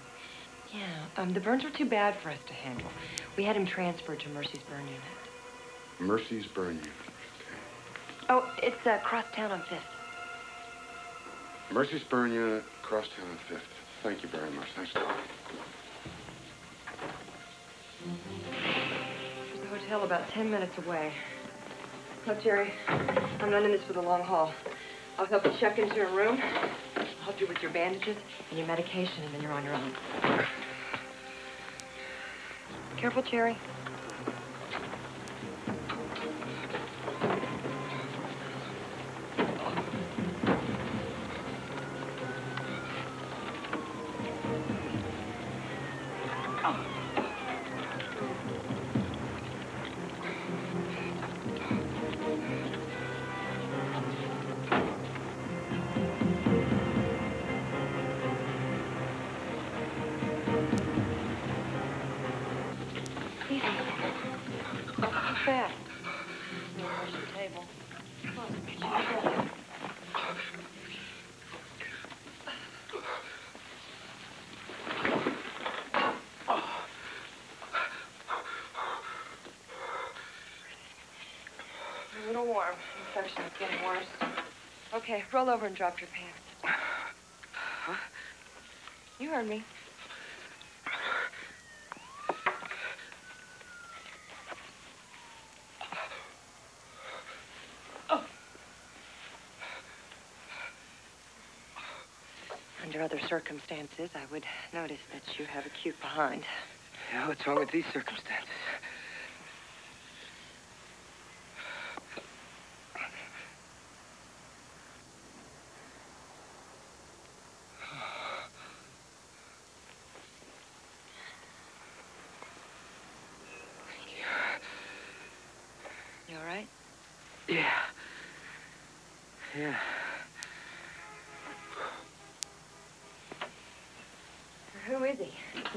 S19: Yeah, um, the burns were too bad for us to handle. We had him transferred to Mercy's burn unit.
S5: Mercy's burn unit.
S19: Oh, it's uh, across town on Fifth.
S5: Mercy's burn Unit, crosstown on Fifth. Thank you very much. Thanks a.
S19: There's a hotel about 10 minutes away. Look, Jerry, I'm not in this for the long haul. I'll help you check into your room. I'll help you with your bandages and your medication, and then you're on your own. Careful, Jerry. Okay, roll over and drop your pants. You heard me. Oh. Under other circumstances, I would notice that you have a cute behind.
S1: Yeah, what's wrong with these circumstances?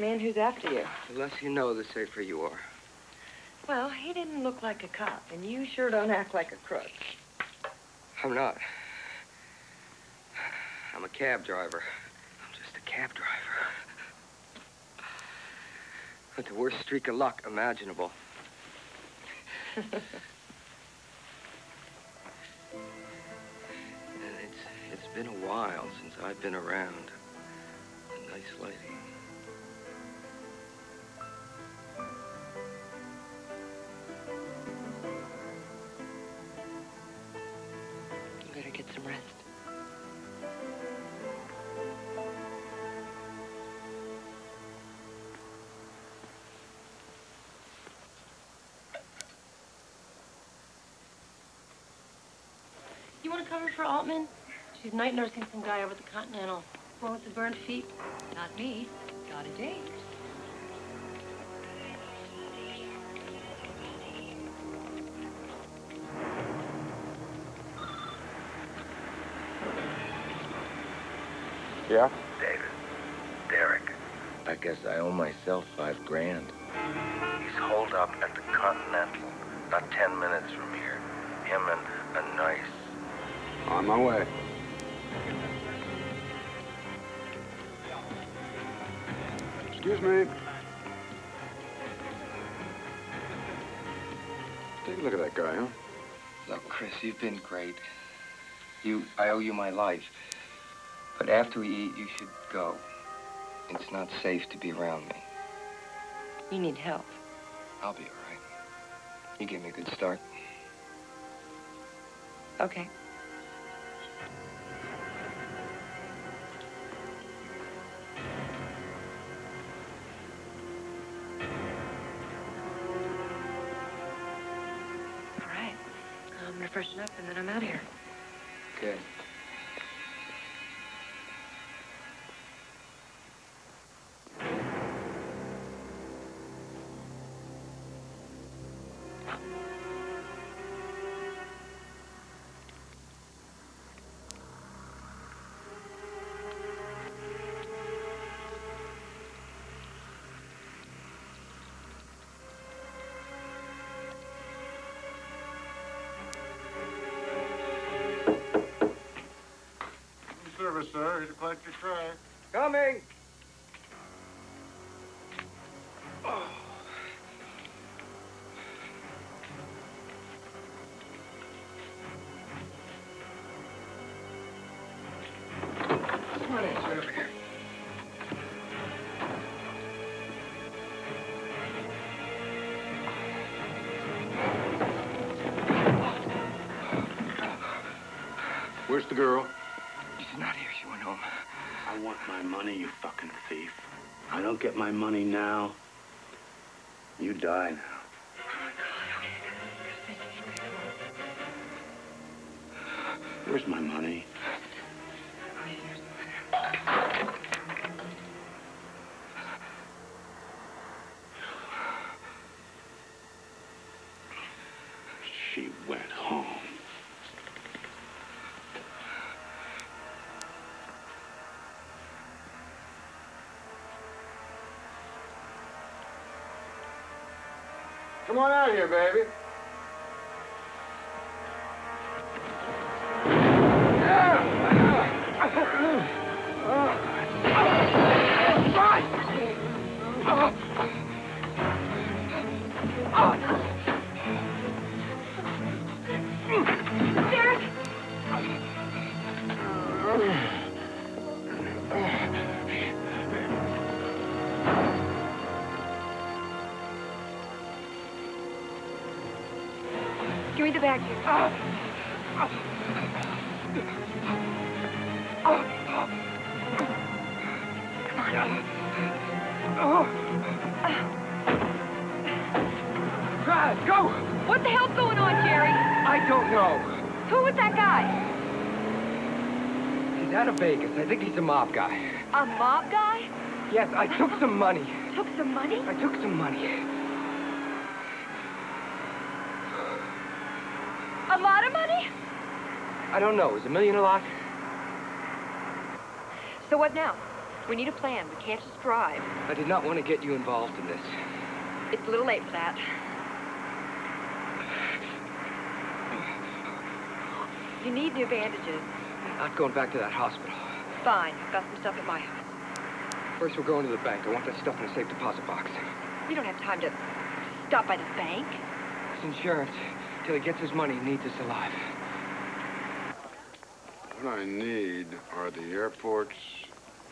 S19: He? The man who's after you.
S1: The less you know, the safer you are.
S19: Well, he didn't look like a cop, and you sure don't act like a crook.
S1: I'm not. I'm a cab driver. I'm just a cab driver. With the worst streak of luck imaginable. And it's it's been a while since I've been around a nice lady.
S20: She's night nursing some guy over at the Continental. One with the burned feet?
S26: Not me. Got a date.
S5: Yeah?
S23: David. Derek. I guess I owe myself five grand. He's holed up at the Continental, not ten minutes from here. Him and a nice.
S5: On my way. Excuse me. Take a look at that guy, huh?
S1: Look, Chris, you've been great. You, I owe you my life. But after we eat, you should go. It's not safe to be around me.
S19: You need help.
S1: I'll be all right. You gave me a good start.
S19: Okay. Freshen up and then I'm out of here.
S1: Good.
S21: sir. Here's a collector tray.
S1: Coming.
S21: Where's the girl?
S5: My money, you fucking thief. I don't get my money now. You die now. Where's my money? Come on out here, baby.
S11: He's a mob guy.
S19: A mob guy?
S11: Yes, I took some money.
S19: Took some money?
S11: I took some money.
S19: A lot of money?
S11: I don't know. Is a million a lot?
S19: So what now? We need a plan. We can't just drive.
S11: I did not want to get you involved in this.
S19: It's a little late for that. You need new bandages.
S11: Not going back to that hospital.
S19: Fine. I've got some stuff at my house.
S11: First, we're going to the bank. I want that stuff in a safe deposit box.
S19: We don't have time to stop by the bank.
S11: It's insurance. Till he gets his money, he needs us alive.
S5: What I need are the airports,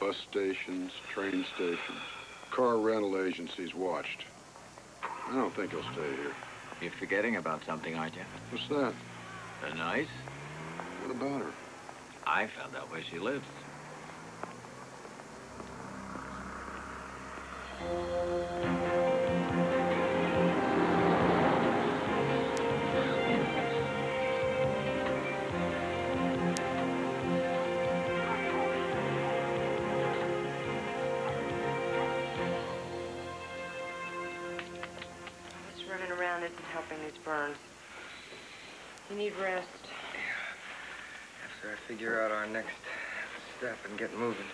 S5: bus stations, train stations, car rental agencies watched. I don't think he'll stay here.
S23: You're forgetting about something, aren't you?
S5: What's that?
S23: The nice?
S5: What about her?
S23: I found out where she lives.
S19: This running around isn't helping these burns. You need rest. Yeah.
S1: After I figure out our next step and get moving.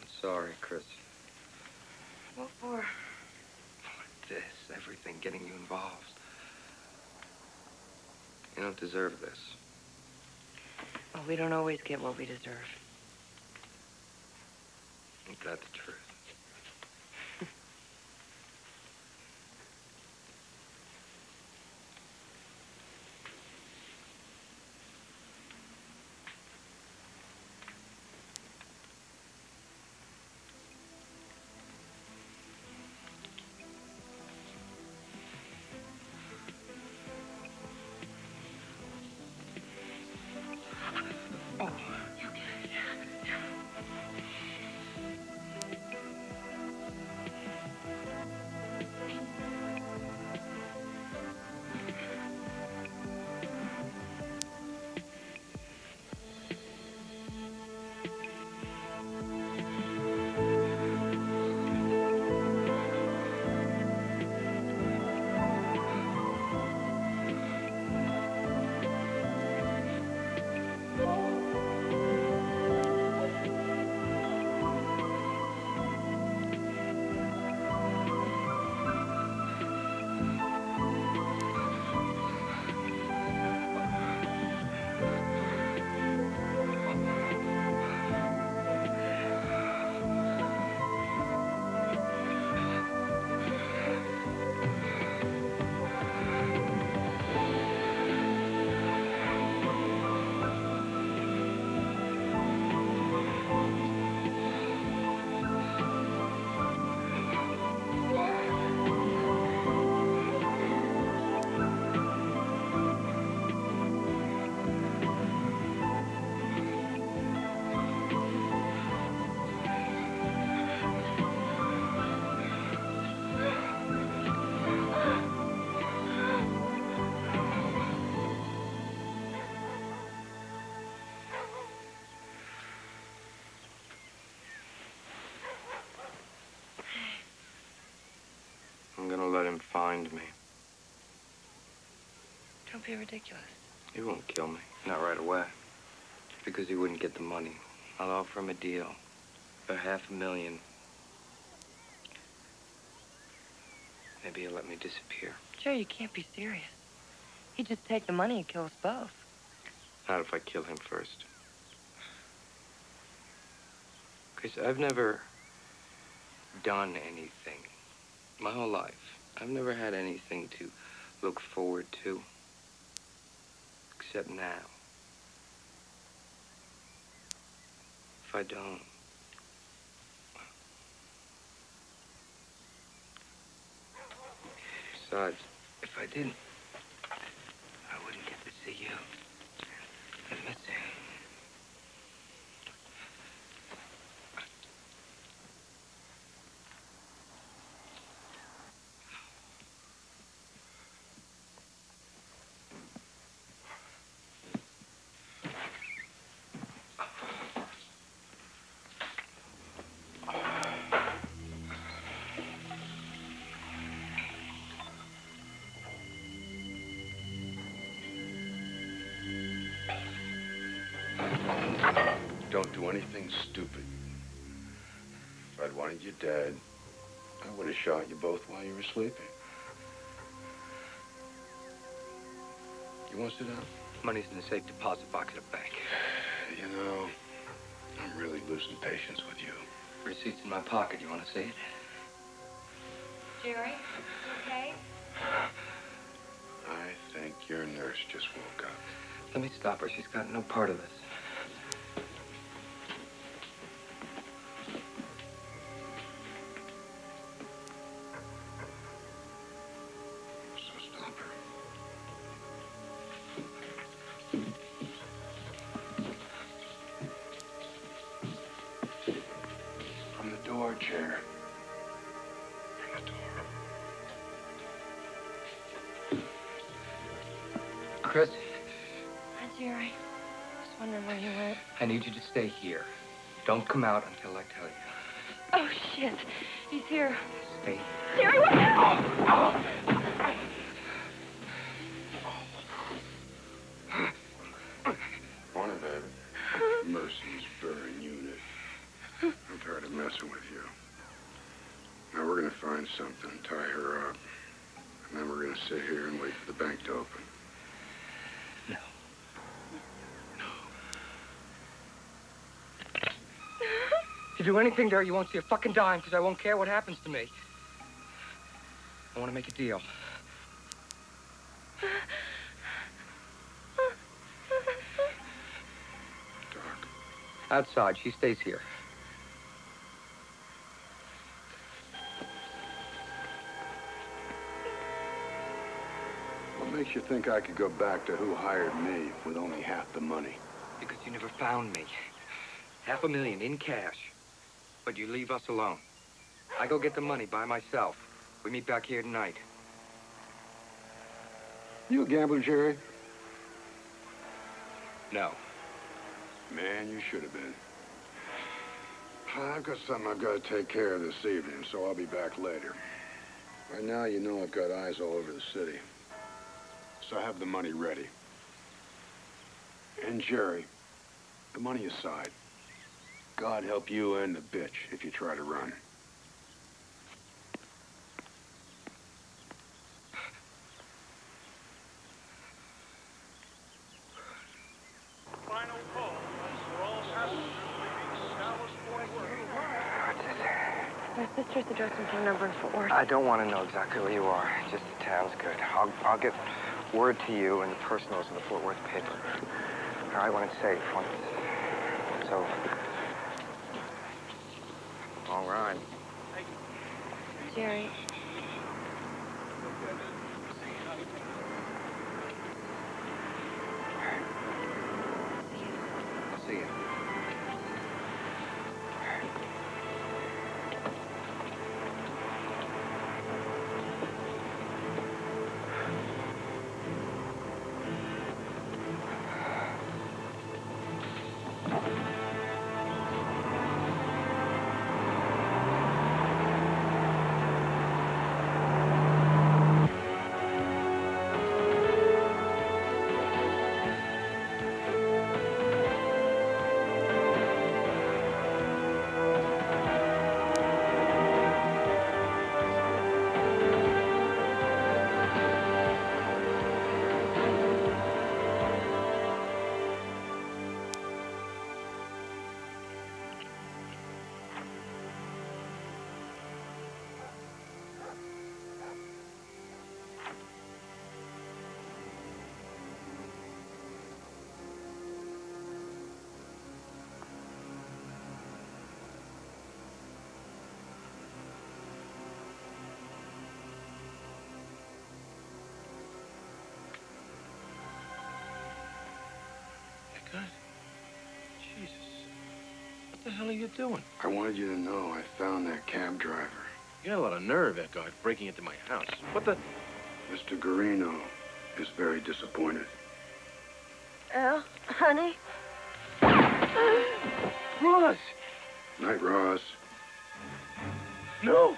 S1: I'm sorry, Chris.
S19: What for?
S1: This, everything, getting you involved. You don't deserve this.
S19: Well, we don't always get what we deserve.
S1: Ain't that the truth?
S19: Don't be ridiculous.
S1: He won't kill me. Not right away. Because he wouldn't get the money. I'll offer him a deal. For half a million. Maybe he'll let me disappear.
S19: Jerry, you can't be serious. He'd just take the money and kill us both.
S1: Not if I kill him first. Chris, I've never done anything. My whole life. I've never had anything to look forward to. Except now. If I don't, Besides, if I didn't, I wouldn't get to see you. Mitzi.
S5: Don't do anything stupid. If I'd wanted you dead, I would have shot you both while you were sleeping. You want to sit down?
S1: Money's in the safe deposit box at a bank.
S5: You know, I'm really losing patience with you.
S1: Receipt's in my pocket. You want to see it?
S19: Jerry, okay?
S5: I think your nurse just woke up.
S1: Let me stop her. She's got no part of this. Come out If you do anything there, you won't see a fucking dime because I won't care what happens to me. I want to make a deal. Dark. Outside. She stays here.
S5: What makes you think I could go back to who hired me with only half the money?
S1: Because you never found me. Half a million in cash. But you leave us alone. I go get the money by myself. We meet back here tonight.
S5: You a gambler, Jerry?
S1: No.
S5: Man, you should have been. I've got something I've got to take care of this evening, so I'll be back later. Right now, you know I've got eyes all over the city. So I have the money ready. And Jerry, the money aside, God help you and the bitch if you try to run.
S27: Final call. For all passengers leaving Dallas Fort Worth.
S19: My sister's address and phone number in Fort Worth.
S1: I don't want to know exactly where you are. Just the town's good. I'll, I'll get word to you and the personals in the Fort Worth paper. All right, when it's safe, when it's, it's over. All right.
S19: Jerry.
S10: Hell are you doing?
S5: I wanted you to know I found that cab driver.
S10: You got a lot of nerve, Eckhart, breaking into my house. What the?
S5: Mr. Garino is very disappointed.
S19: Al, honey?
S10: Ross!
S5: Night, Ross.
S10: No!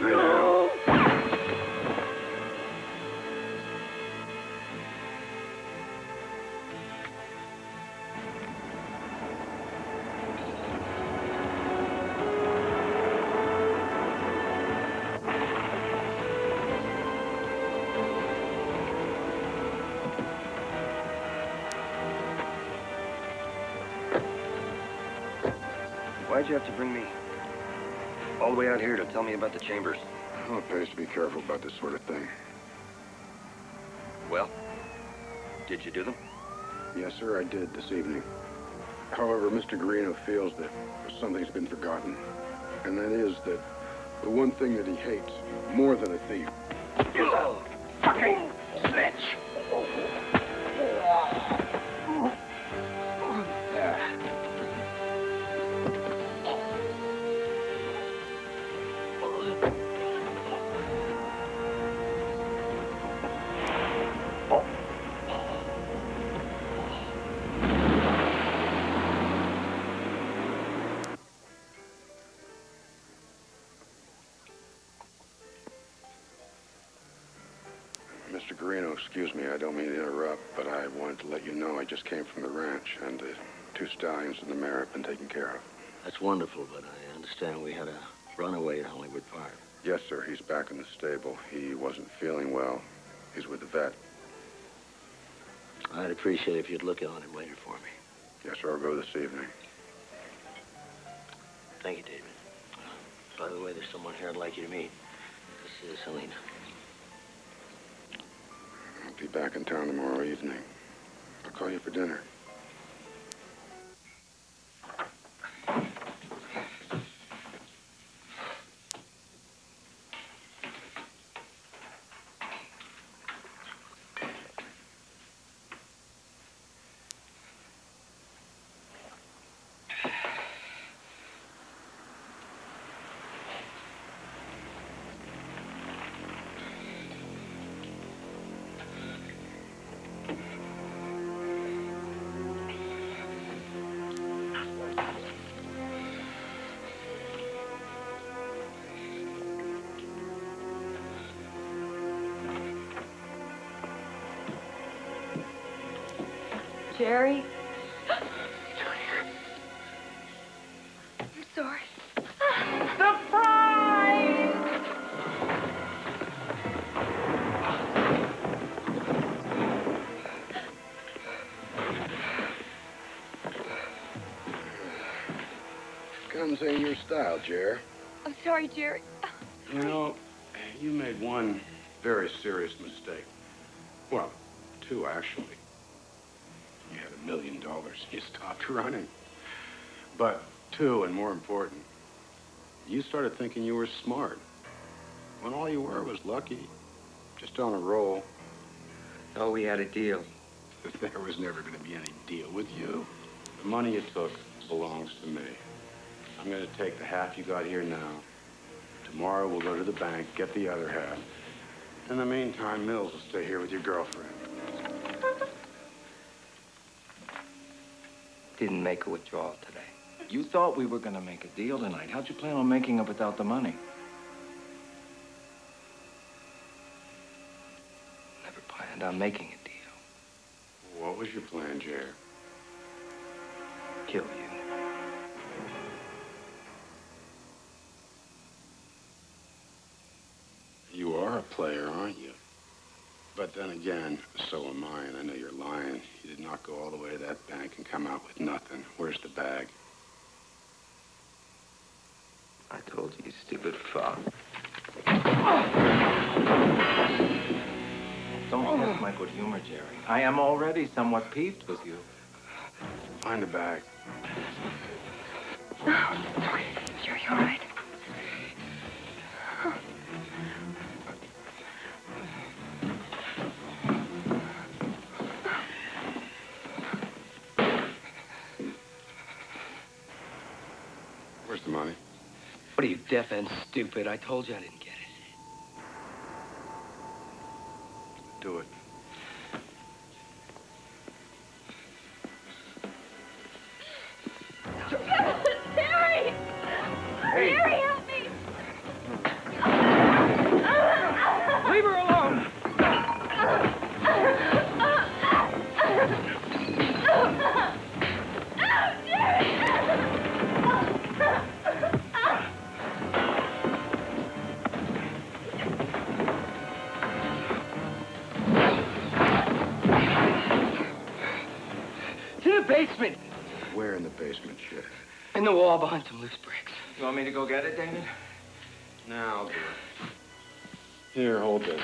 S5: Night, Al.
S1: Way out here to tell me about the chambers?
S5: Oh, it pays to be careful about this sort of thing.
S1: Well, did you do them?
S5: Yes, sir, I did this evening. However, Mr. Garino feels that something's been forgotten. And that is that the one thing that he hates more than a thief is a fucking snitch. Mr. Excuse me, I don't mean to interrupt, but I wanted to let you know I just came from the ranch, and the two stallions and the mare have been taken care of.
S9: That's wonderful, but I understand we had a runaway at Hollywood Park.
S5: Yes, sir, he's back in the stable. He wasn't feeling well. He's with the vet.
S9: I'd appreciate it if you'd look on him later for me.
S5: Yes, sir, I'll go this evening.
S9: Thank you, David. Uh, by the way, there's someone here I'd like you to meet. This is Selena.
S5: Be back in town tomorrow evening. I'll call you for dinner.
S19: Jerry? I'm sorry.
S28: Surprise!
S5: Guns ain't your style, Jerry.
S19: I'm sorry, Jerry.
S5: You know, you made one very serious mistake. Well, two, actually. You had a million dollars. You stopped running. But two, and more important, you started thinking you were smart. When all you were was lucky. Just on a roll.
S1: Oh, we had a deal.
S5: There was never going to be any deal with you. The money you took belongs to me. I'm going to take the half you got here now. Tomorrow we'll go to the bank, get the other half. In the meantime, Mills will stay here with your girlfriend.
S1: Didn't make a withdrawal today.
S23: You thought we were going to make a deal tonight. How'd you plan on making it without the money?
S1: Never planned on making a deal.
S5: What was your plan, Jer?
S1: Kill you.
S5: You are a player, aren't you? But then again, so am I, and I know you're lying. You did not go all the way to that bank and come out with nothing. Where's the bag?
S1: I told you, you stupid fuck.
S23: Don't oh. test my good humor, Jerry. I am already somewhat peeved with you.
S5: Find the bag.
S19: Sorry. Jerry, you all right?
S1: What are you, deaf and stupid? I told you I didn't get it.
S23: You want me to go get it, David?
S5: No, I'll do it. Here, hold this.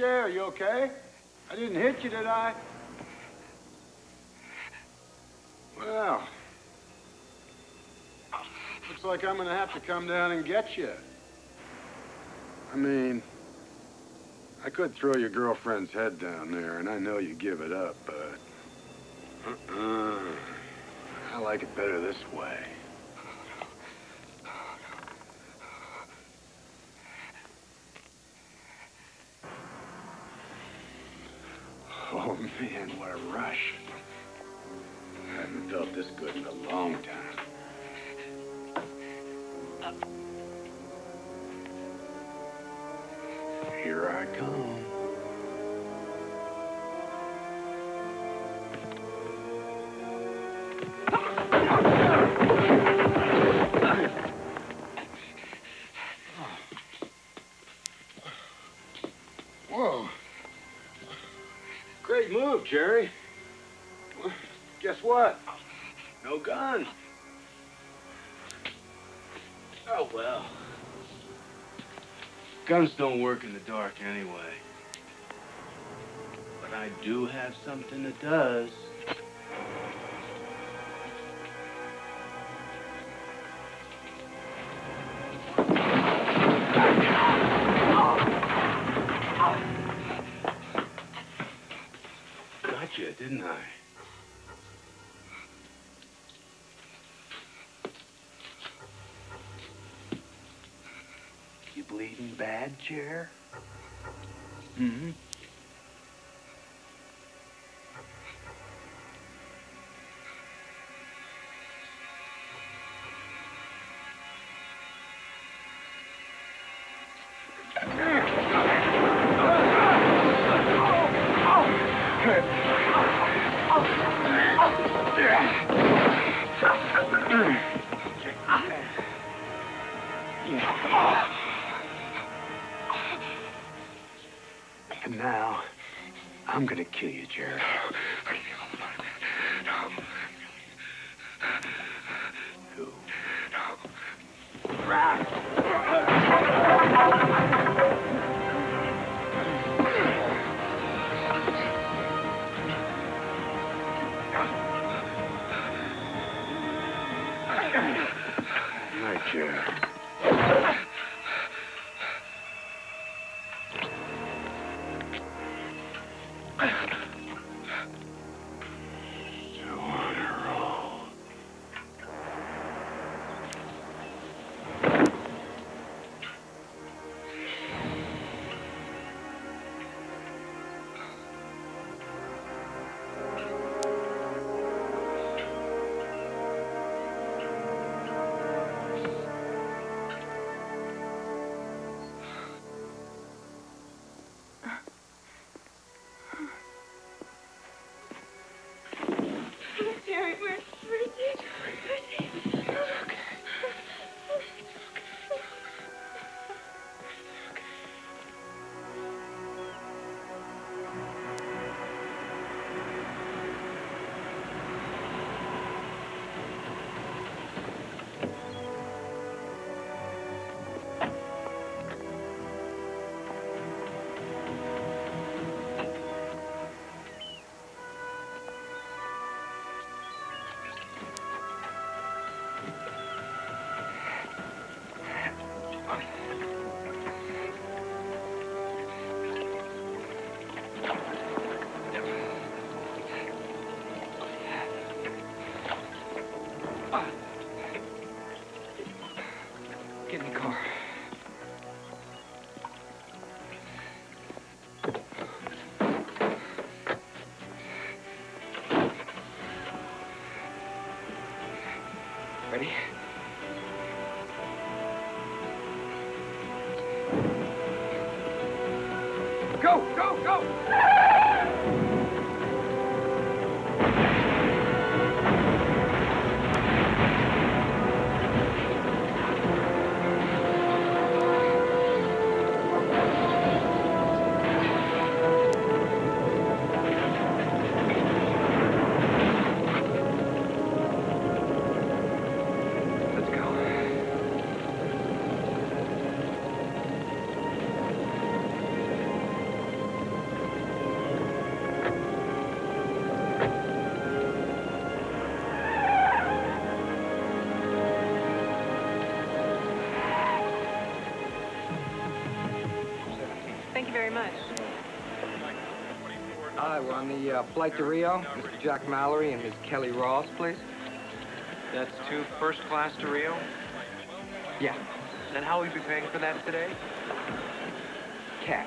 S5: Chair, you okay? I didn't hit you, did I? Well, looks like I'm gonna have to come down and get you. I mean, I could throw your girlfriend's head down there, and I know you give it up, but... Uh-uh. I like it better this way. Oh, man, what a rush. I haven't felt this good in a long time. Here I come. Jerry. Guess what? No gun.
S10: Oh, well. Guns don't work in the dark anyway. But I do have something that does. Chair? Mm-hmm.
S1: The uh, flight to Rio. Mr. Jack Mallory and Miss Kelly Ross, please.
S29: That's two first class to Rio?
S1: Yeah.
S29: And how will you be paying for that today?
S1: Cash.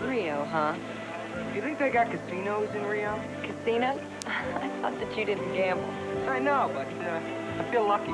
S19: Rio, huh?
S1: Do you think they got casinos in Rio?
S19: Casinos? I thought that you didn't gamble.
S1: I know, but uh, I feel lucky.